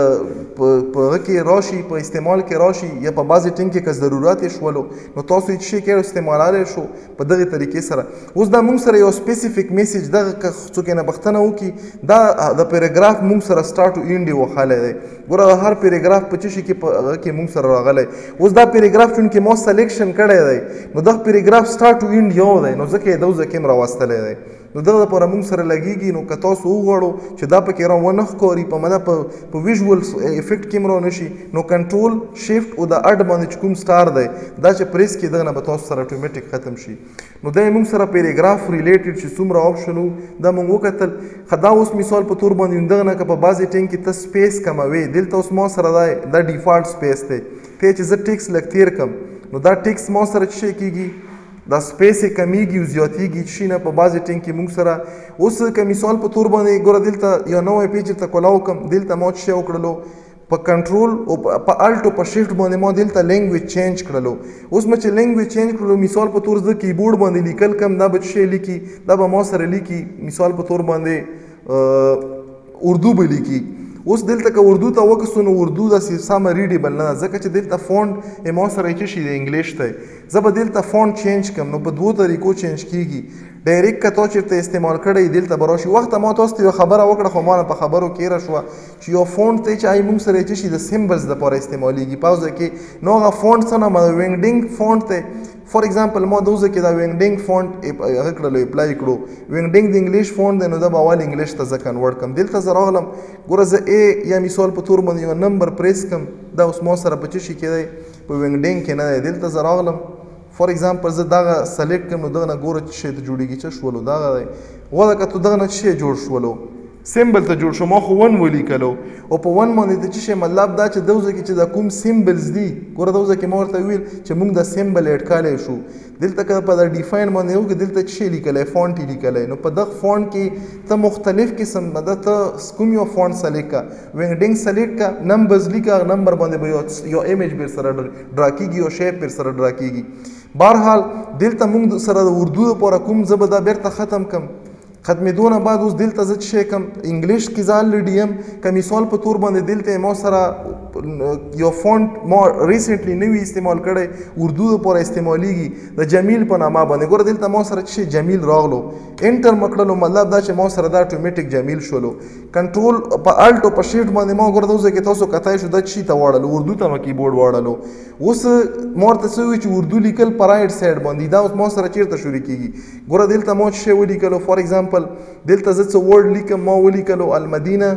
A: په هغه کې راشي په استعمال کې راشي یا په بازي ټینګ کې که ضرورت یې شولو نو تاسو یې شي کې استعمالولی شو په دغه طریقې سره اوس دا موږ سره یو سپیسیفیک میسج دغه څوک نه بختنه وکي دا د پیراګراف موږ سره سٹارټ او اینډ وخاله دی ګوره دا هر پیراګراف په چشي کې په هغه کې مونږ سره راغلی اوس دا پیراګراف چون کې مو سلیکشن کړی دی نو دا پیراګراف سٹارټ ټو اینډ یو دی نو ځکه یې دوزه کې راوستلی دی نو دغه لپاره مونږ سره لګیږي نو که تاسو وغواړو چې دا پکې را ونه ښکاري په معنی په په ویژوال افیکټ کې مرو نشي نو کنټرول شیفټ او د اډ باندې کوم سټار دی دا چې پریس کې دغه نه به تاسو سره اتوماتیک ختم شي نو دا موږ سره پیریګراف ریلیټډ چې څومره آپشن وو دا موږ وکتل خو دا اوس مثال په تور باندې دغه نه که په بعضې ټینګ کې ته سپیس کموې دلته اوس ما سره دا دا ډیفالټ سپیس دی ته چې زه ټیکس لږ تیر کم نو دا ټیکس ما سره څه کېږي دا سپیس یې کمیږي او زیاتیږي چې نه په بعضې ټینګ کې موږ سره اوس که مثال په تور باندې ګوره دلته یو نوی پیج ته کولاو کم دلته ما څه وکړلو په کنټرول او په الټ او په شیفټ باندې ما دلته لینګویج چینج کړلو اوس مې چې لینګویج چینج کړلو مثال په تور زه کیبورډ باندې لیکل کم دا به شی لیکي دا به ما سره لیکي مثال په تور باندې اردو به لیکي اوس دلته که اردو ته وکسو نو اردو د سمه ریډیبل نه ځکه چې دلته فونټ ما سره چې شي د انګلیش ته زه به دلته فونټ چینج کم نو په دوو طریقو چینج کیږي ډایرک کتو چیرته استعمال کړی دلته براشي وخت ما تاسو ته خبره وکړه خو ما په خبرو کې را شو چې یو فونټ ته چې آی موږ سره چې شي د سیمبلز لپاره استعمالیږي پاوزه کې نو هغه فونټ څه نامه د وینګډینګ فونټ ته فور ایگزامپل ما دوزه کې دا وینګډینګ فونټ هغه کړلو اپلای کړو وینګډینګ د انګلیش فونټ دی نو دا به اول انګلیش ته زه کنورټ کم دلته زه راغلم ګوره زه ای یا مثال په تور باندې یو نمبر پریس کم دا اوس ما سره په چی شي کېدای په وینګډینګ کې نه دی دلته زه راغلم فور ایگزامپل زه دغه سلیکټ کوم نو دغه نه ګوره چې شی ته جوړیږي چې شولو دغه دی غوړه کته دغه نه شی جوړ شولو سیمبل ته جوړ شو ما خو ون ولیکلو او په ون باندې ته چې شي مطلب دا چې دوزه کې چې دا کوم سیمبلز دي ګوره دوزه کې مور ته ویل چې موږ دا سیمبل اډ کالای شو دلته که په دا ډیفاین باندې یو کې دلته چې لیکلای فونټ لیکلای نو په دغه فونټ کې ته مختلف قسم مده ته کوم یو فونټ سلیکټ کا وینګډینګ سلیکټ کا نمبرز لیکا نمبر باندې به یو ایمیج پر سره ډرا کیږي او شیپ پر سره ډرا کیږي بهرحال دلته موږ سره د اردو لپاره کوم زبدا بیرته ختم کم ختمیدو نه بعد اوس دلته زه شي کوم انګلیش کې ځان لډیم کمیسول په تور باندې دلته مو سره یو فونټ مو ریسنټلی نوی استعمال کړي اردو لپاره استعمالیږي د جمیل په نامه باندې ګور دلته مو سره شي جمیل راغلو انټر مکړلو مطلب دا چې مو سره دا اتوماتیک جمیل شولو کنټرول په الټ او په شیفټ باندې مو ګور دوزه کې تاسو کتای شو د چی ته وړل اردو ته مکی بورډ وړلو اوس مورته سوي چې اردو لیکل پرایډ سایډ باندې دا اوس مو سره چیرته شروع کیږي ګوره دلته مو شی ولیکلو فار ایگزامپل دلته زه څه ورډ لیکم مو ولیکلو المدینه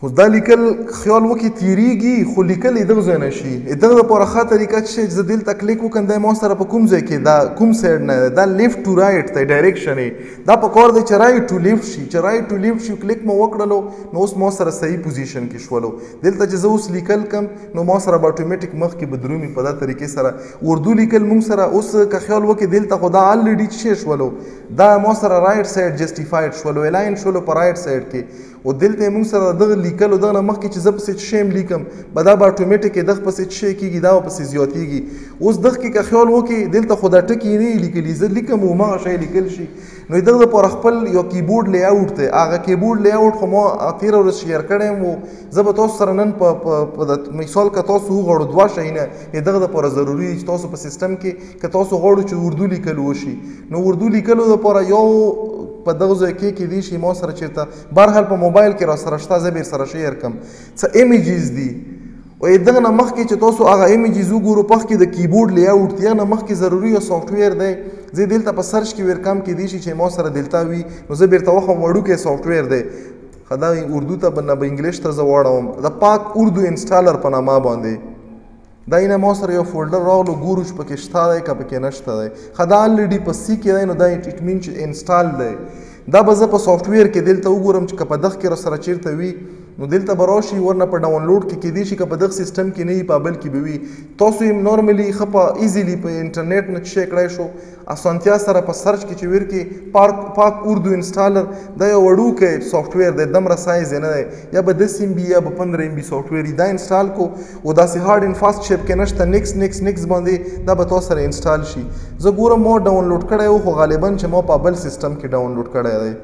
A: خو دا لیکل خیال وکي تیریږي خو لیکل یې دغه ځای نه شي دغه لپاره ښه طریقه چې شي زه دلته کلیک وکم دا ما سره په کوم ځای کې دا کوم سایډ نه دا لیفټ ټو رایټ دی ډایریکشن یې دا په کار دی چې رایټ ټو لیفټ شي چې رایټ ټو لیفټ شي کلیک مو وکړلو نو اوس ما سره صحیح پوزیشن کې شولو دلته چې زه اوس لیکل کم نو ما سره به اتوماتیک مخ کې بدرومي په دا طریقې سره اردو لیکل مونږ سره اوس که خیال وکي دلته خو دا الریډي چې شولو دا مو سره رائټ سایډ جسټیفاید شول او الاین شول په رائټ سایډ کې او دلته موږ سره دغه لیکلو دغه مخکې چې زه پسې شیم لیکم به دا به اتوماتیک دغ پسې شي کیږي دا پسې زیاتیږي اوس دغه کې که خیال وکي دلته خدا ټکی نه لیکلی زه لیکم او ما شي لیکل شي نو دغه پر خپل یو کیبورډ لی اوټ ته هغه کیبورډ لی اوټ خو ما تیر ورځ شیر کړم او زه به تاسو سره نن په مثال که تاسو وغواړو دوا شي نه دغه پر ضروری چې تاسو په سیستم کې که تاسو غواړو چې اردو لیکل وشي نو اردو لیکلو لپاره یو په دغه ځای کې کې دي شي ما سره چیرته بهر حال په موبایل کې را سره شته زبر سره شیر کم څه ایمیجز دي او دغه نه مخکې چې تاسو هغه ایمیجز وګورو په کې د کیبورډ لی اوټ دی نه مخکې ضروری یو سافټ ویر دی زه دلته په سرچ کې ور کم کې دي شي چې ما سره دلته وي نو زه بیرته وخم وړو کې سافټ ویر دی خدا اردو ته بنه به انګلیش ته زواړم د پاک اردو انسټالر په نامه باندې دا اینه مو سره یو فولډر راغلو ګورو چې پکې شته دی که پکې نشته دی ښه دا الریډي په سی کې دی نو دا اټ مین چې انسټال دی دا به زه په سافټویر کې دلته وګورم چې که په دغه کې را سره چیرته وي نو دلته به راشي ورنه په ډاونلوډ کې کېدی شي که په دغه سیستم کې نه وي په بل کې به وي تاسو یې نورملي ښه په ایزیلي په انټرنیټ نه شی کړای شو اسانتیا سره په سرچ کې چې ورکې پارک پاک اردو انسټالر دا یو وړوکی سافټویر دی دمره سایز نه دی یا به 10 ام بي یا به 15 ام بي سافټویر دا انسټال کو او داسې هارد ان فاست شیپ کې نشته نیکس نیکس نیکس باندې دا به تاسو سره انسټال شي زه ګورم مو ډاونلوډ کړی او خو غالبا چې مو په بل سیستم کې ډاونلوډ کړی دی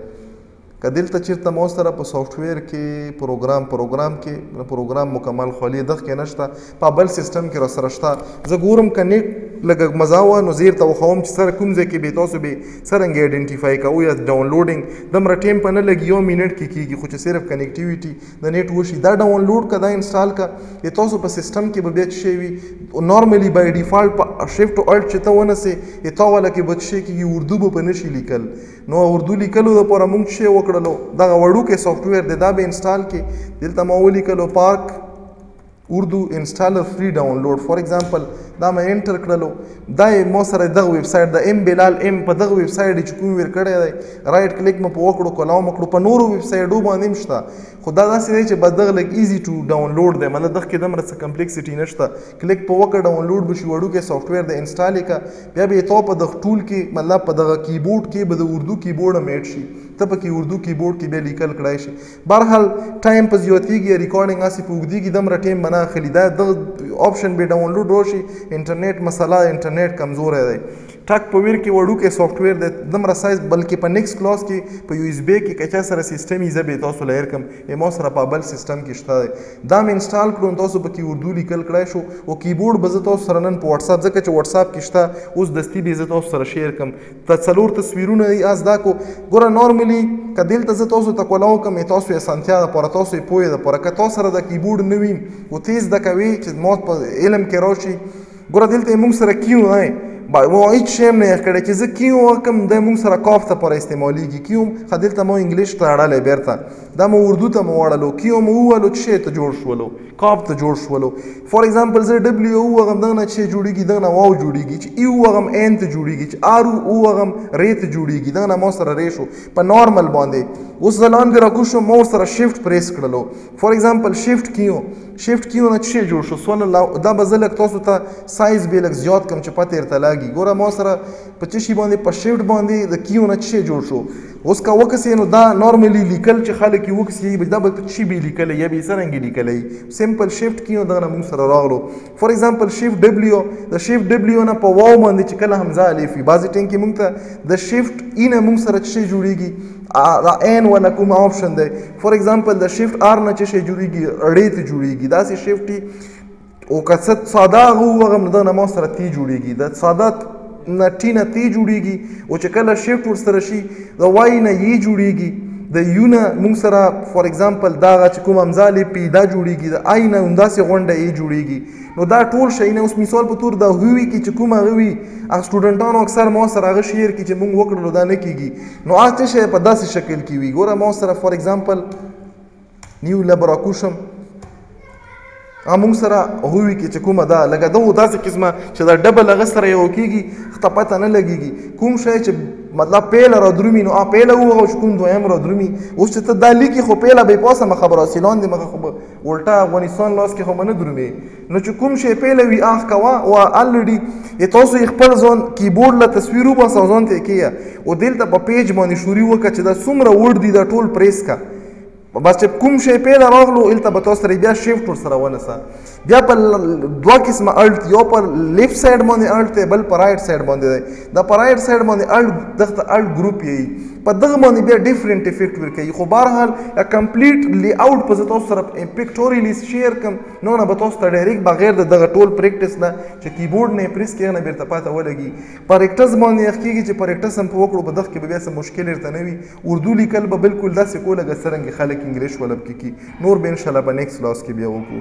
A: که دلته چیرته مو سره په سافټ ویر کې پروګرام پروګرام کې پروګرام مکمل خولي دغه کې نشته په بل سیستم کې را سره شته زه ګورم ک نیټ لګ مزه و نو زیر ته خوم چې سره کوم ځای کې به تاسو به څنګه ایډنټیفای کوو یا ډاونلوډینګ د مر ټیم په نه لګ یو منټ کې کیږي خو چې صرف کنیکټیویټي د نیټ وشي دا ډاونلوډ کدا انسټال کا یا تاسو په سیستم کې به بیا شي وي نارملی بای ډیفالت په شیفټ الټ چې ته ونه سي یا تا ولا کې بچ شي کې اردو به پنه شي لیکل نو اردو لیکلو د پوره مونږ شی وکړلو دغه وړوکې سافټ ویر د دا به انسټال کې دلته مو ولیکلو پارک اردو انسټالر فری ډاونلوډ فار ایگزامپل دا مې انټر کړلو دا مو سره دغه ویب سایټ د ام بلال ام په دغه ویب سایټ چې کوم ویر کړی دی رائټ کلیک مې په وکړو کولاو مکړو په نورو ویب سایټو باندې مشته خو دا داسې دی چې بدغه لګ ایزی ټو ډاونلوډ دی مله دغه کې دمر څه کمپلیکسټی نشته کلیک په وکړه ډاونلوډ به شي وړوکی سافټویر د انسټال یې که بیا به یې تو په دغه ټول کې مطلب په دغه کیبورډ کې به د اردو کیبورډ هم ایډ شي ته په کې اردو کیبورډ کې بیا لیکل کړای شي برحال ټایم په زیاتیږي ریکارډینګ اسی په وګدیږي دمر ټیم بنا خلی دا د آپشن به ډاونلوډ راشي انټرنیټ مسله انټرنیټ کمزورې دی ټک په ویر کې وړو کې سافټویر د دمر سایز بلکې په نیکس کلاس کې په یو اس بی کې کچا سره سیستم یې زبې تاسو لیر کم ایمو سره په بل سیستم کې شته دا مې انسټال کړو نو تاسو پکې اردو لیکل کړای شو او کیبورډ به زه تاسو سره نن په واتس اپ ځکه چې واتس اپ کې شته اوس دستی به زه تاسو سره شیر کم ته څلور تصویرونه یې از دا کو ګوره نارملی که دلته زه تاسو ته کولاو کوم تاسو یې سنتیا ده پر تاسو یې پوهه ده پر که تاسو سره د کیبورډ نوی او تیز د کوي چې موت په علم کې راشي ګوره دلته موږ سره کیو نه با و هیڅ شیم نه کړی چې زه کیو کوم د موږ سره کاف ته پر استعمالیږي کیو خدل ته مو انګلیش ته اړلې بیرته دا مو اردو ته مو وړلو کیو مو ولو چې ته جوړ شولو کاف ته جوړ شولو فار ایگزامپل زه ډبلیو او غم دغه چې جوړیږي دغه واو جوړیږي چې یو غم ان ته جوړیږي چې ار او غم ری ته جوړیږي دغه مو سره ری شو په نارمل باندې اوس ځلان دی راکو شو مور سره شیفت پریس کړلو فور ایگزامپل شیفټ کیو شیفټ کیو نه چې جوړ شو صلی الله دا به زه لږ تاسو ته سایز به لږ زیات کم چې پته ورته لاګي ګوره ما سره په څه شي باندې په شیفټ باندې د کیو نه چې جوړ شو اوس کا وکسې نو دا نارملی لیکل چې خلک یې وکسي دا به څه شي به لیکل یا به څرنګه لیکل سمپل شیفټ کیو دغه موږ سره راغلو فور ایگزامپل شیفټ ډبلیو د شیفټ ډبلیو نه په واو باندې چې کله همزه الف وي بعضې ټینګ کې مونږ ته د شیفټ ای نه مونږ سره چې جوړیږي دا ان ولا کوم آپشن دی فور ایگزامپل د شیفټ آر نه چې جوړیږي اړې ته جوړیږي داسې شیفټ او که څه ساده هغه وغم د نه مو سره تی جوړیږي د ساده نه ټی نه تی جوړیږي او چې کله شیفټ ور سره شي د وای نه یی جوړیږي د یو نه موږ سره فار ایگزامپل دا چې کوم امزالې پیدا جوړیږي د آی نه همداسې غونډه یې جوړیږي نو دا ټول شي نه اوس مثال په تور دا هوی کې چې کوم هغه وي هغه سټوډنټانو اکثر مو سره هغه شعر کې چې موږ وکړل دا نه کیږي نو هغه څه شي په داسې شکل کې وي ګوره مو سره فار ایگزامپل نیو لب راکوشم موږ سره هوی کې چې کومه ده لکه دغه داسې قسمه چې دا ډبل هغه سره یو کېږي خته پته نه لګېږي کوم شی چې مطلب پیله را درومي نو پیله وغه چې کوم دویم را درومي اوس چې ته دا لیکي خو پیله به پاسه مخه به راسي لاندې مخه خو به الټا افغانستان لاس کې خو به نه درومي نو چې کوم شی پیله وي اخ کوه او الډي تاسو یې خپل ځان کیبورډ له تصویر وباسه ځان ته کېږه او دلته په پیج باندې شوري وکړه چې دا څومره وړ دي دا ټول پریس کا بس چې کوم شی پیدا راغلو الته به تاسو سره بیا شیفټ ور سره ونسه بیا په دوه قسمه الټ یو په لیفټ ساید باندې الټ دی بل په رائټ ساید باندې دی دا په رائټ ساید باندې الټ دغه الټ ګروپ یې په دغه باندې بیا ډیفرنٹ افیکټ ورکوي خو بهرحال کمپلیټ لی آوټ په تاسو سره پکټوریلی شیر کم نو نه به تاسو ته ډایرک بغیر د دغه ټول پریکټیس نه چې کیبورډ نه پریس کړئ نه بیرته پاته ولګي پریکټس باندې اخ کیږي چې پریکټس هم په وکړو په دغه کې به بیا څه مشکل ورته نه وي اردو لیکل به بالکل داسې کو لکه څرنګه خلک انګلیش ولب کې کی نور به انشاءالله په نیکس لاس کې بیا وکړو